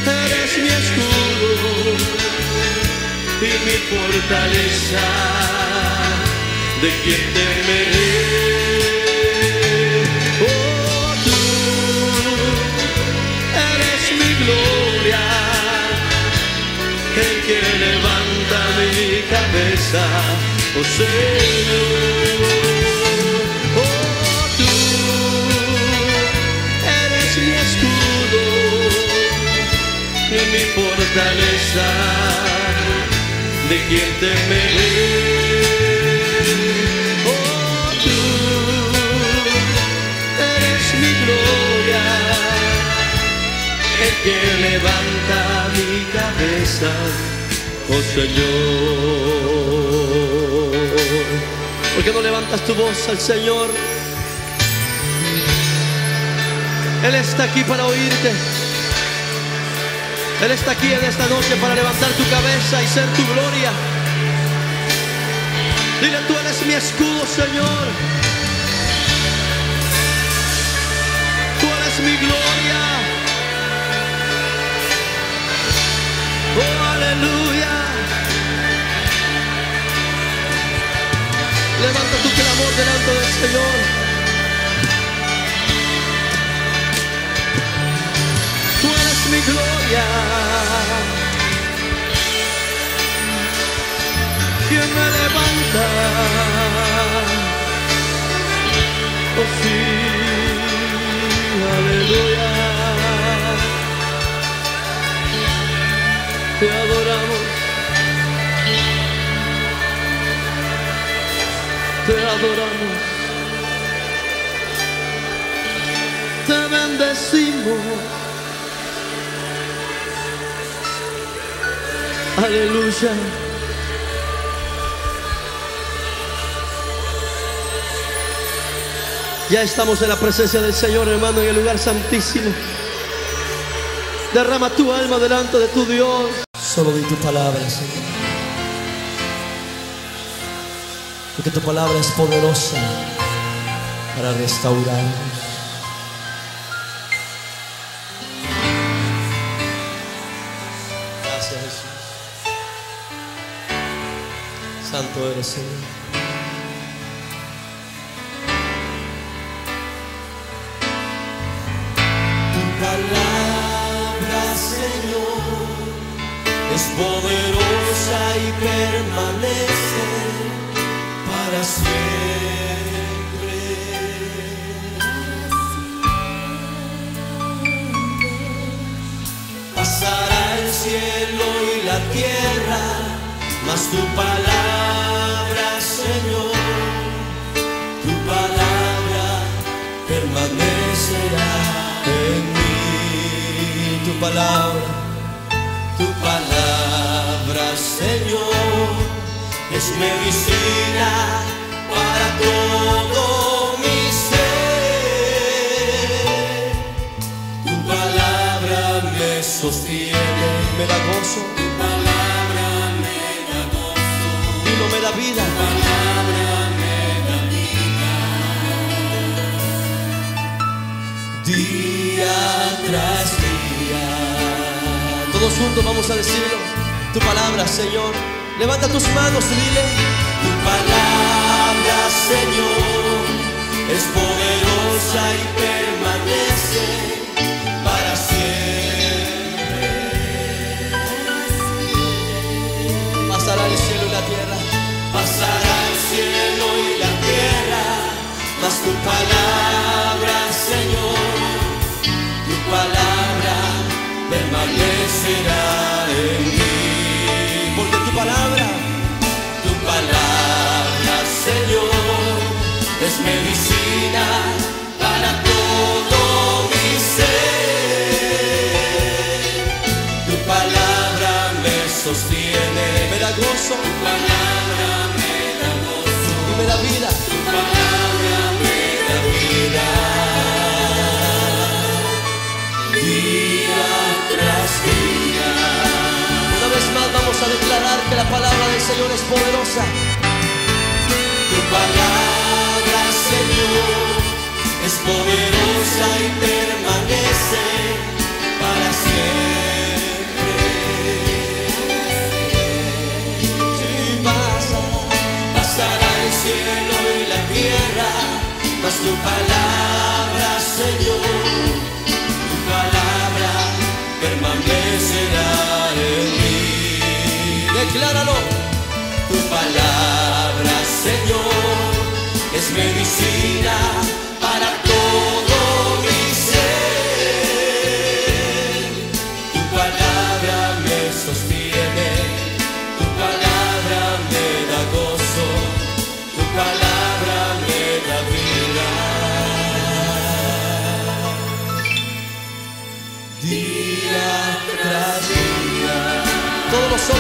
Tú eres mi escudo y mi fortaleza, de quien temeré. Oh, tú eres mi gloria, el que levanta mi cabeza, oh Señor. Oh, tú eres mi escudo y mi fortaleza, de quien temeré. Oh, tú eres mi gloria, el que levanta mi cabeza, oh Señor. ¿Por qué no levantas tu voz al Señor? Él está aquí para oírte. Él está aquí en esta noche para levantar tu cabeza y ser tu gloria. Dile, tú eres mi escudo, Señor. Tú eres mi gloria. Oh, aleluya. Levanta tu clamor delante del Señor. Tú eres mi gloria. Quien me levanta. Oh sí, aleluya. Te adoramos. Te adoramos. Te bendecimos. Aleluya. Ya estamos en la presencia del Señor, hermano, en el lugar santísimo. Derrama tu alma delante de tu Dios. Solo di tu palabra, Señor. Porque tu palabra es poderosa para restaurarnos. Santo eres, Señor. Tu palabra, Señor, es poderosa y permanece para siempre. Pasará el cielo y la tierra, mas tu palabra, Señor, tu palabra permanecerá en mí. Tu palabra, tu palabra, Señor, es medicina para todo mi ser. Tu palabra me sostiene, me da gozo. Da vida. Palabra. Día tras día. Todos juntos vamos a decirlo. Tu palabra, Señor. Levanta tus manos y dile. Tu palabra, Señor, es poderosa y permanece palabra, Señor, tu palabra permanecerá en mí. Porque tu palabra, tu palabra, Señor, es medicina para todo mi ser. Tu palabra me sostiene, me da gozo. Señor es poderosa. Tu palabra, Señor, es poderosa y permanece para siempre. Si pasa, pasará el cielo y la tierra, mas tu palabra,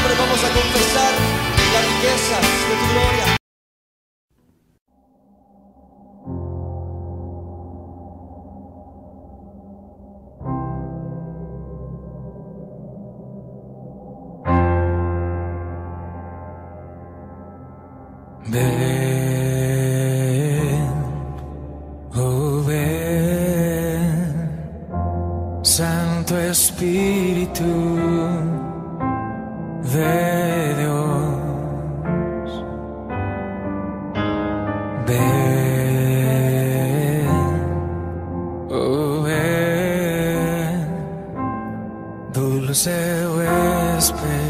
Hombres vamos a confesar las riquezas de tu gloria. Oh ven, dulce huésped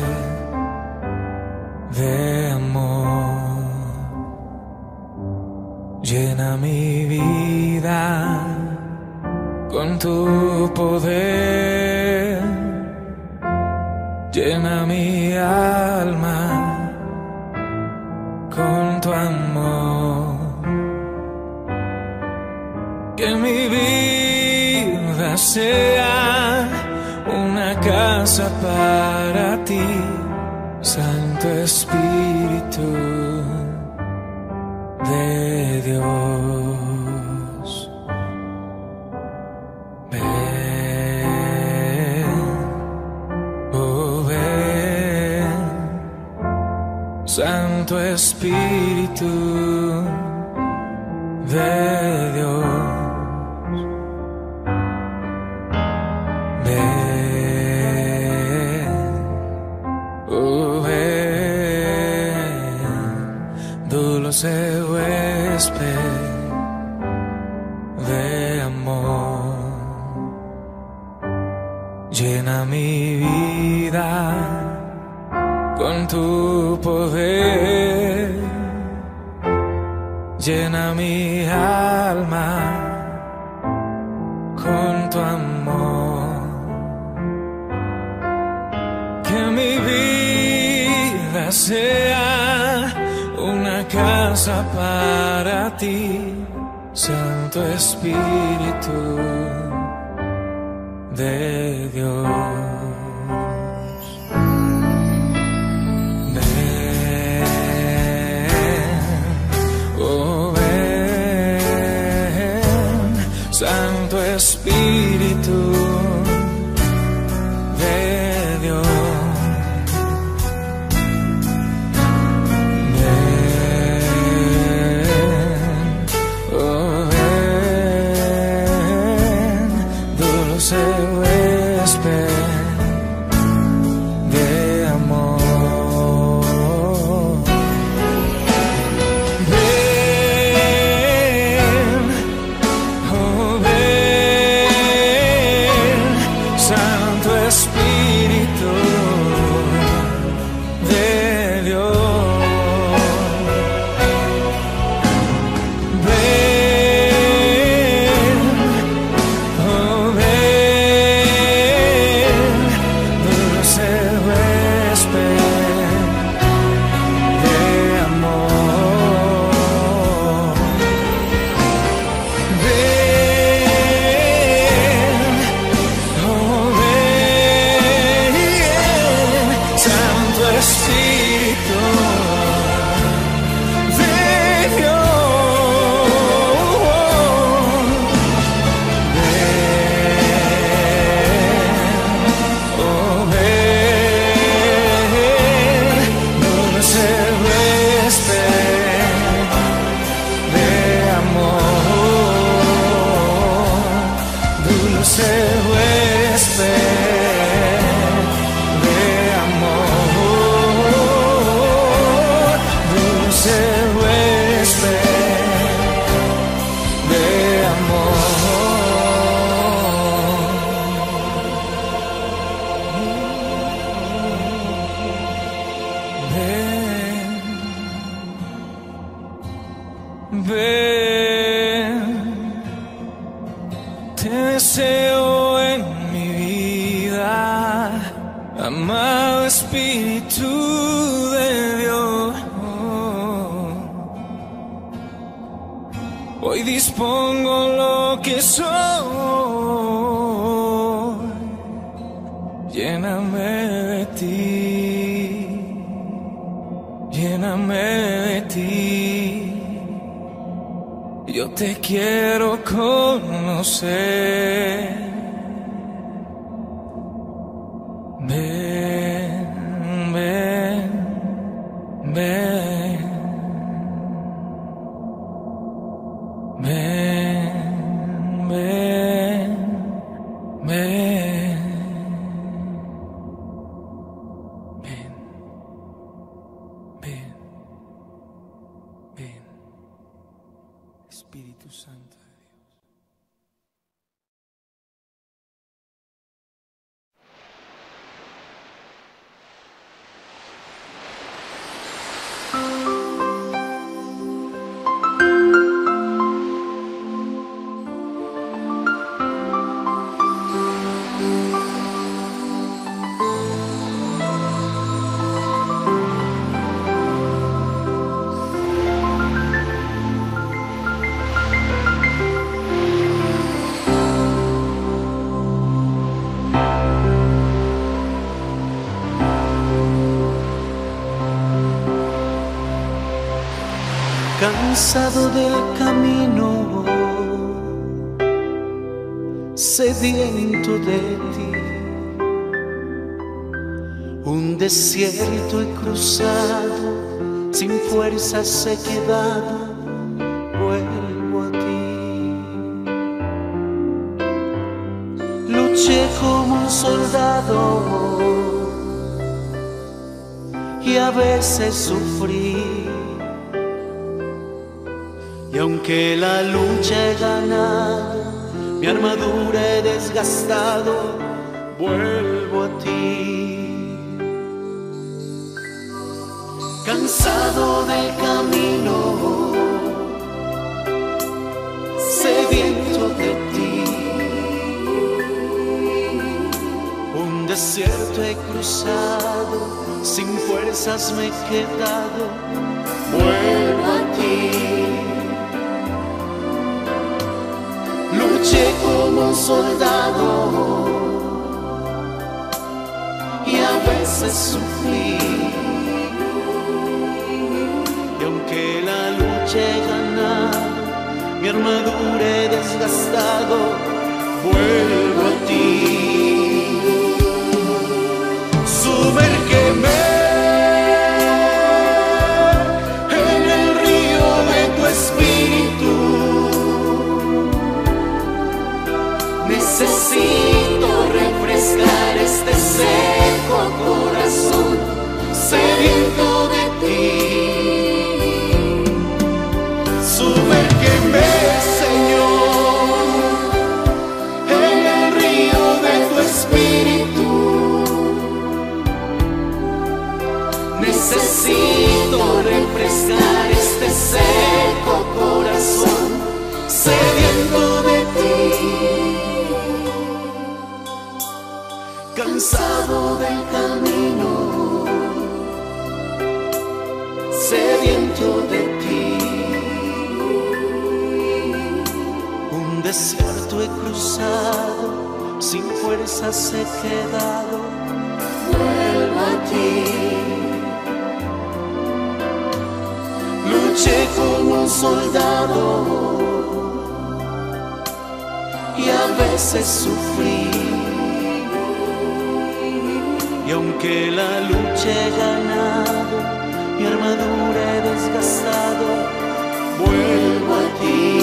te quiero conocer. Cansado del camino, sediento de ti. Un desierto he cruzado sin fuerzas he quedado, vuelvo a ti. Luché como un soldado y a veces sufrí. Y aunque la lucha he ganado, mi armadura he desgastado, vuelvo a ti. Cansado del camino, sediento de ti. Un desierto he cruzado, sin fuerzas me he quedado, como soldado y a veces sufrí. Y aunque la lucha he ganado, mi armadura he desgastado, vuelvo a ti. Sumérgeme Necesito refrescar este seco corazón sediento de ti. Sumérgeme, Señor, en el río de tu espíritu. Necesito refrescar este seco cruzado, sin fuerzas he quedado, vuelvo a ti. Luché como un soldado y a veces sufrí. Y aunque la lucha he ganado, mi armadura he desgastado, vuelvo a ti.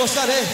Gozaré.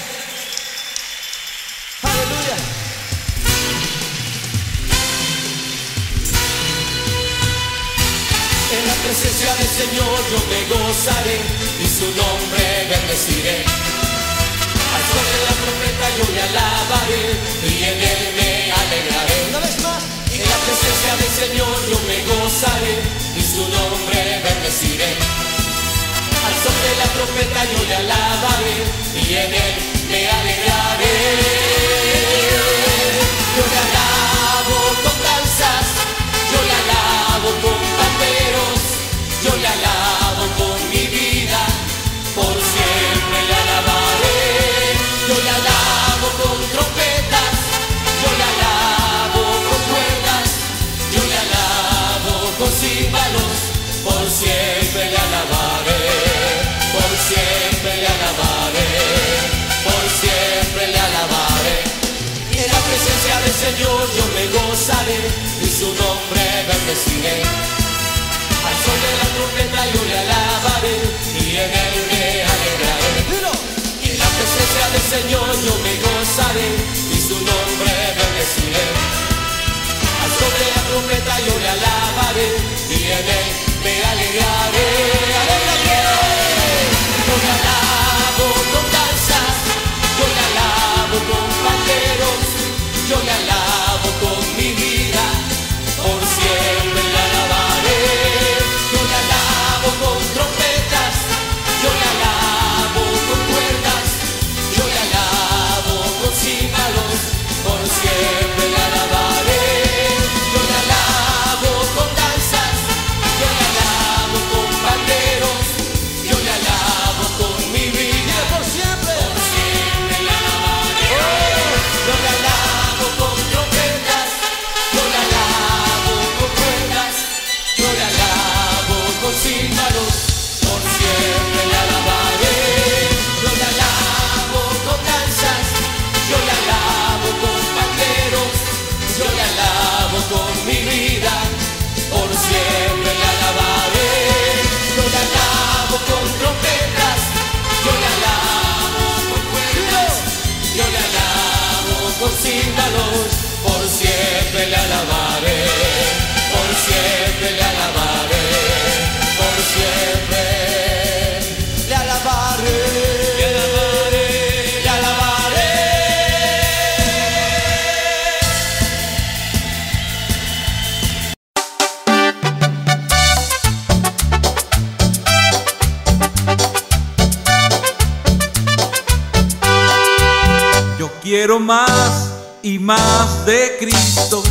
Quiero más y más de Cristo.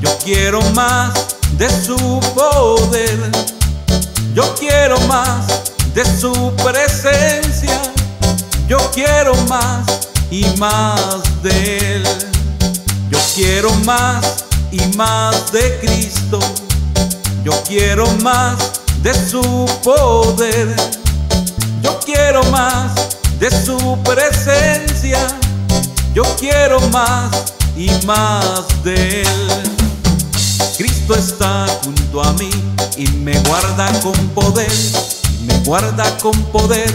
Yo quiero más de su poder. Yo quiero más de su presencia. Yo quiero más y más de Él. Yo quiero más y más de Cristo. Yo quiero más de su poder. Yo quiero más de su presencia. Yo quiero más y más de Él. Cristo está junto a mí y me guarda con poder. Me guarda con poder.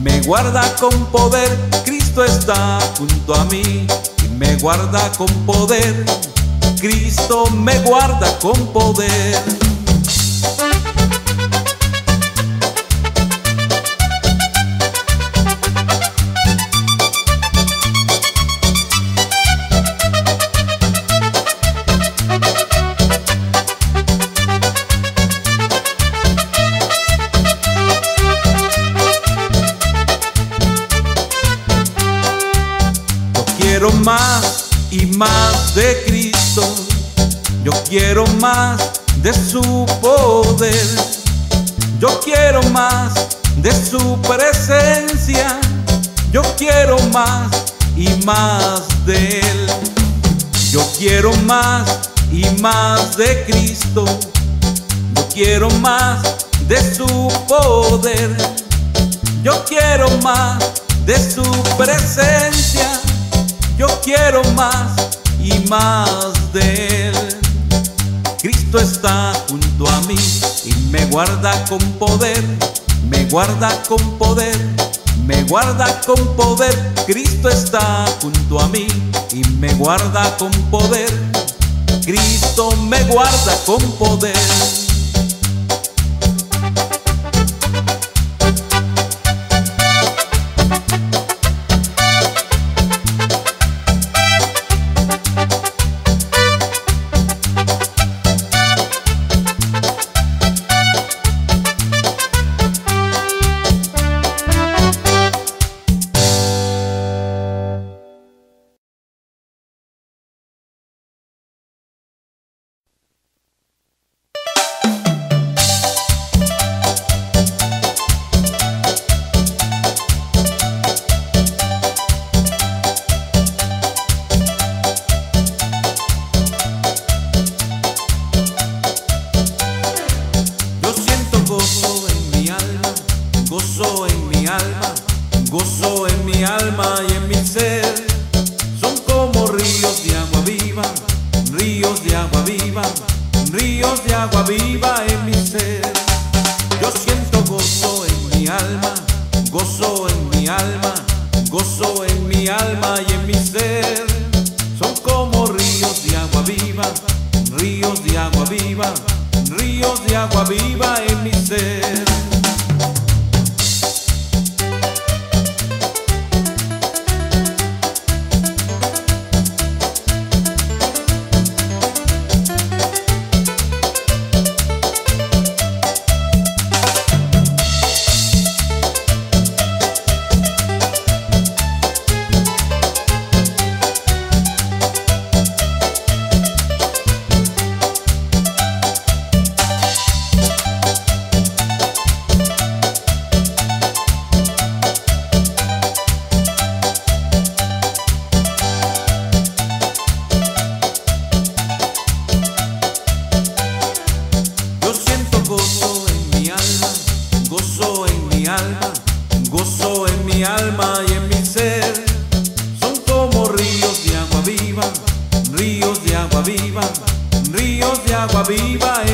Me guarda con poder. Cristo está junto a mí y me guarda con poder. Cristo me guarda con poder. Más de Cristo. Yo quiero más de su poder. Yo quiero más de su presencia. Yo quiero más y más de Él. Yo quiero más y más de Cristo. Yo quiero más de su poder. Yo quiero más de su presencia. Yo quiero más y más de Él. Cristo está junto a mí y me guarda con poder, me guarda con poder, me guarda con poder. Cristo está junto a mí y me guarda con poder. Cristo me guarda con poder. Agua viva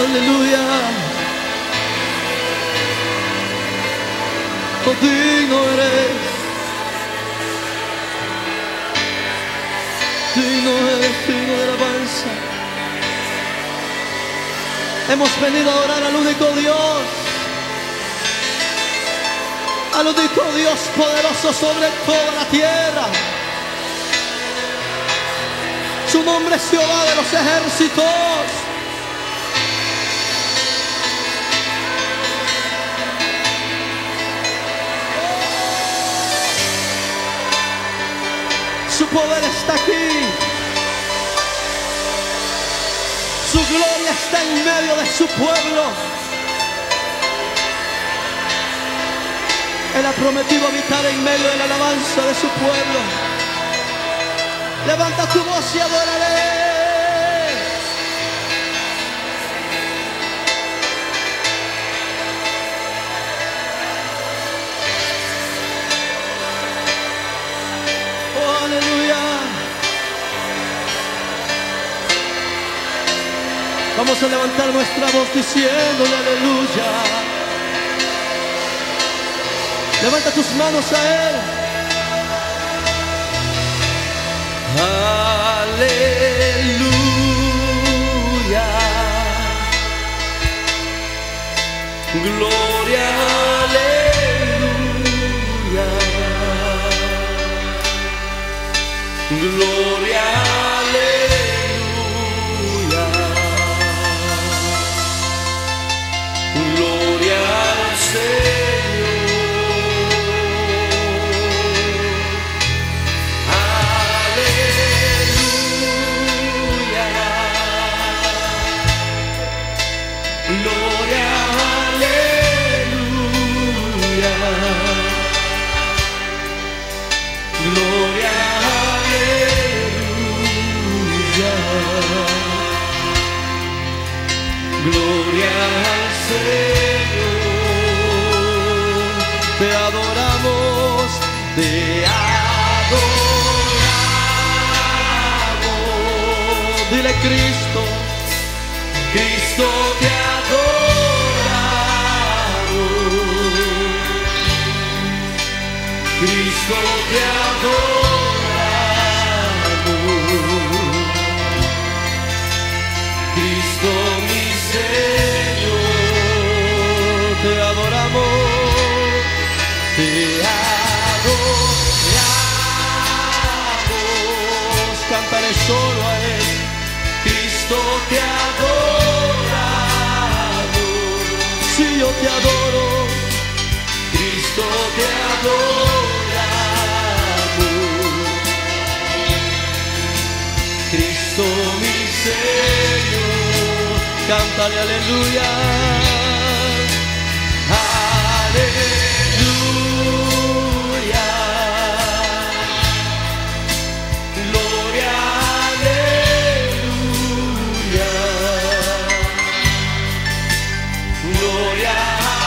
Aleluya. Oh, digno eres. Digno eres, digno de alabanza. Hemos venido a adorar al único Dios. Al único Dios poderoso sobre toda la tierra. Su nombre es Jehová de los ejércitos. Su poder está aquí. Su gloria está en medio de su pueblo. Él ha prometido habitar en medio de la alabanza de su pueblo. Levanta tu voz y adórale. Vamos a levantar nuestra voz diciéndole aleluya. Levanta tus manos a Él. Aleluya. Gloria, aleluya. Gloria, aleluya. Aleluya. Gloria, aleluya. Gloria,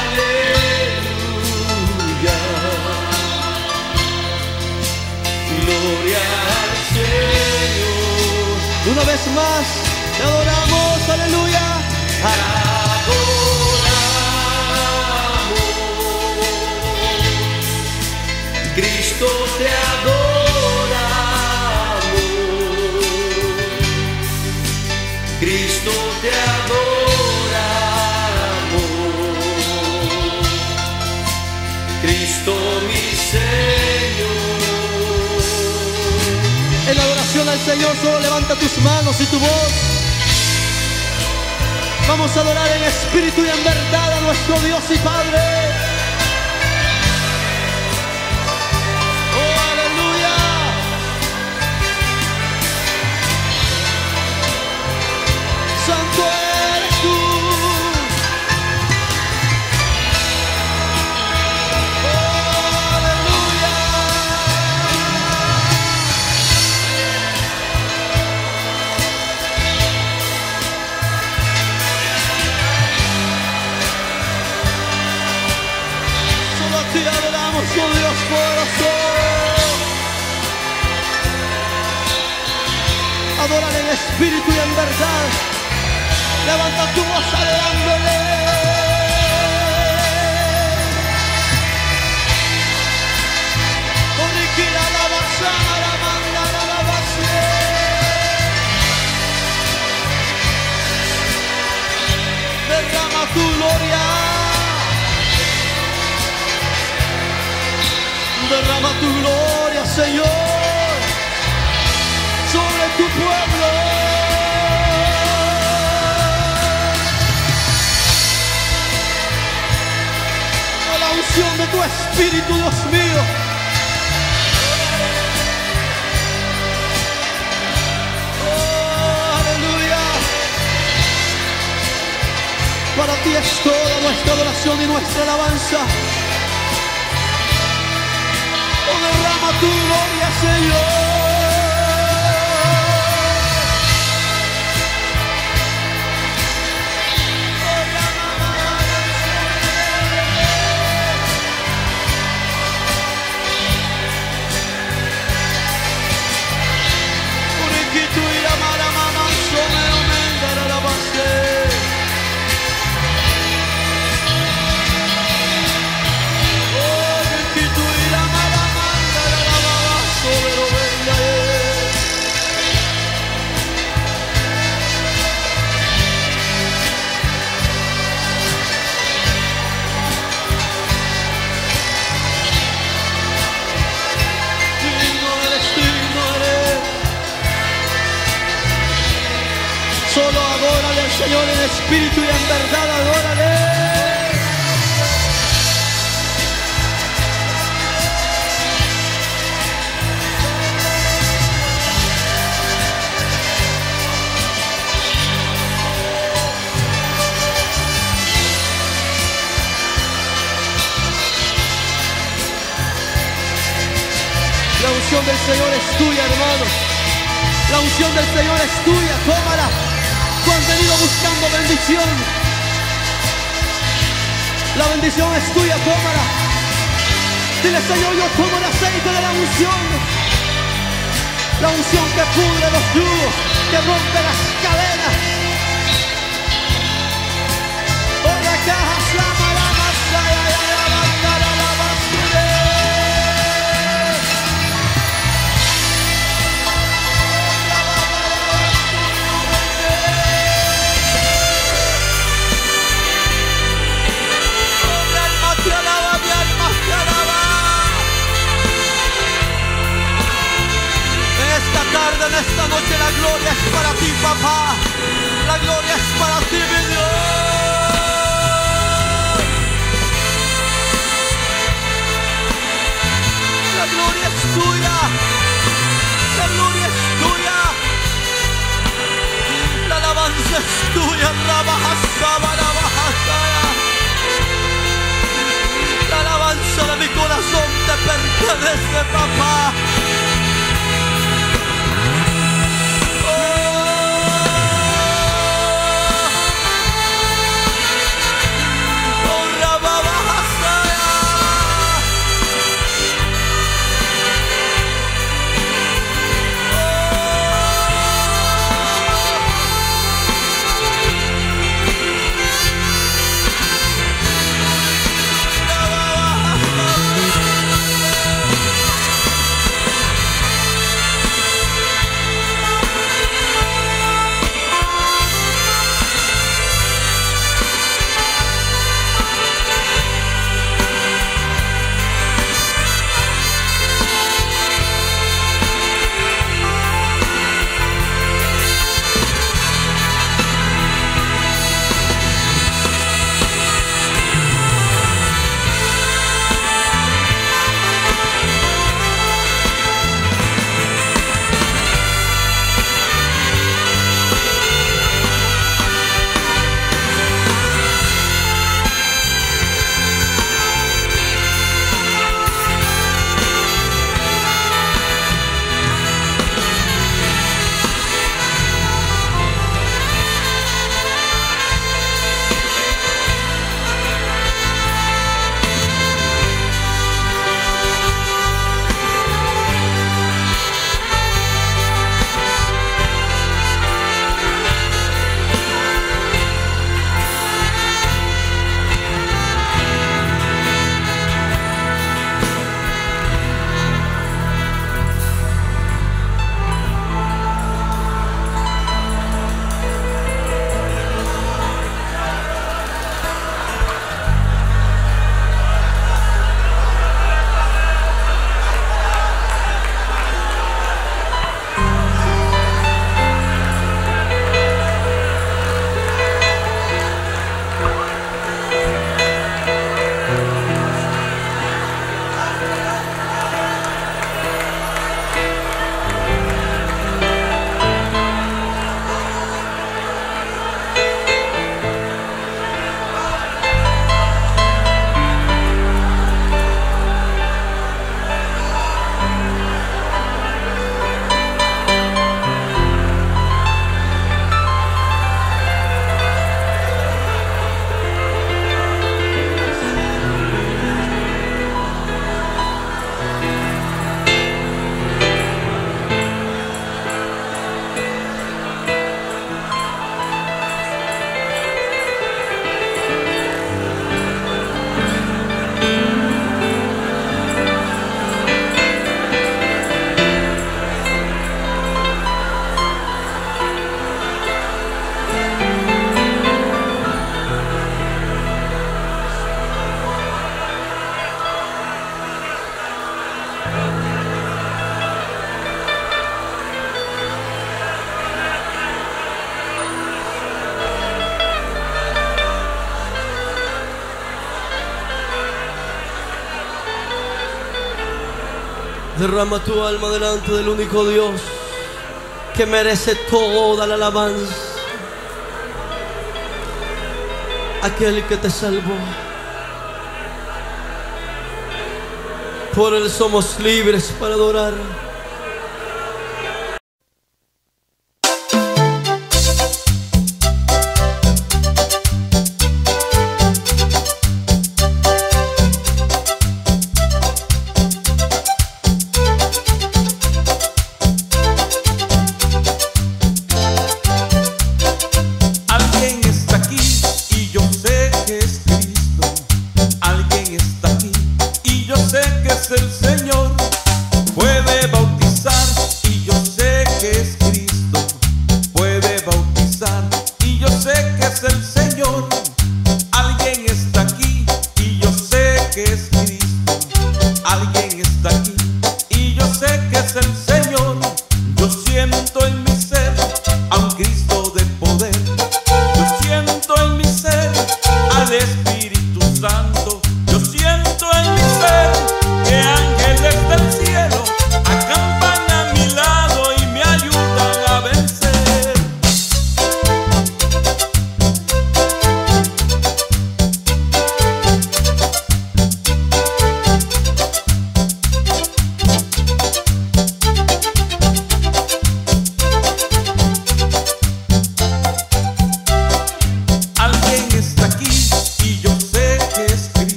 aleluya. Gloria al Señor. Una vez más, te adoramos, aleluya. Cristo te adoramos. Cristo te adoramos. Cristo mi Señor. En adoración al Señor solo levanta tus manos y tu voz. Vamos a adorar en espíritu y en verdad a nuestro Dios y Padre. Derrama tu alma delante del único Dios que merece toda la alabanza. Aquel que te salvó. Por él somos libres para adorar.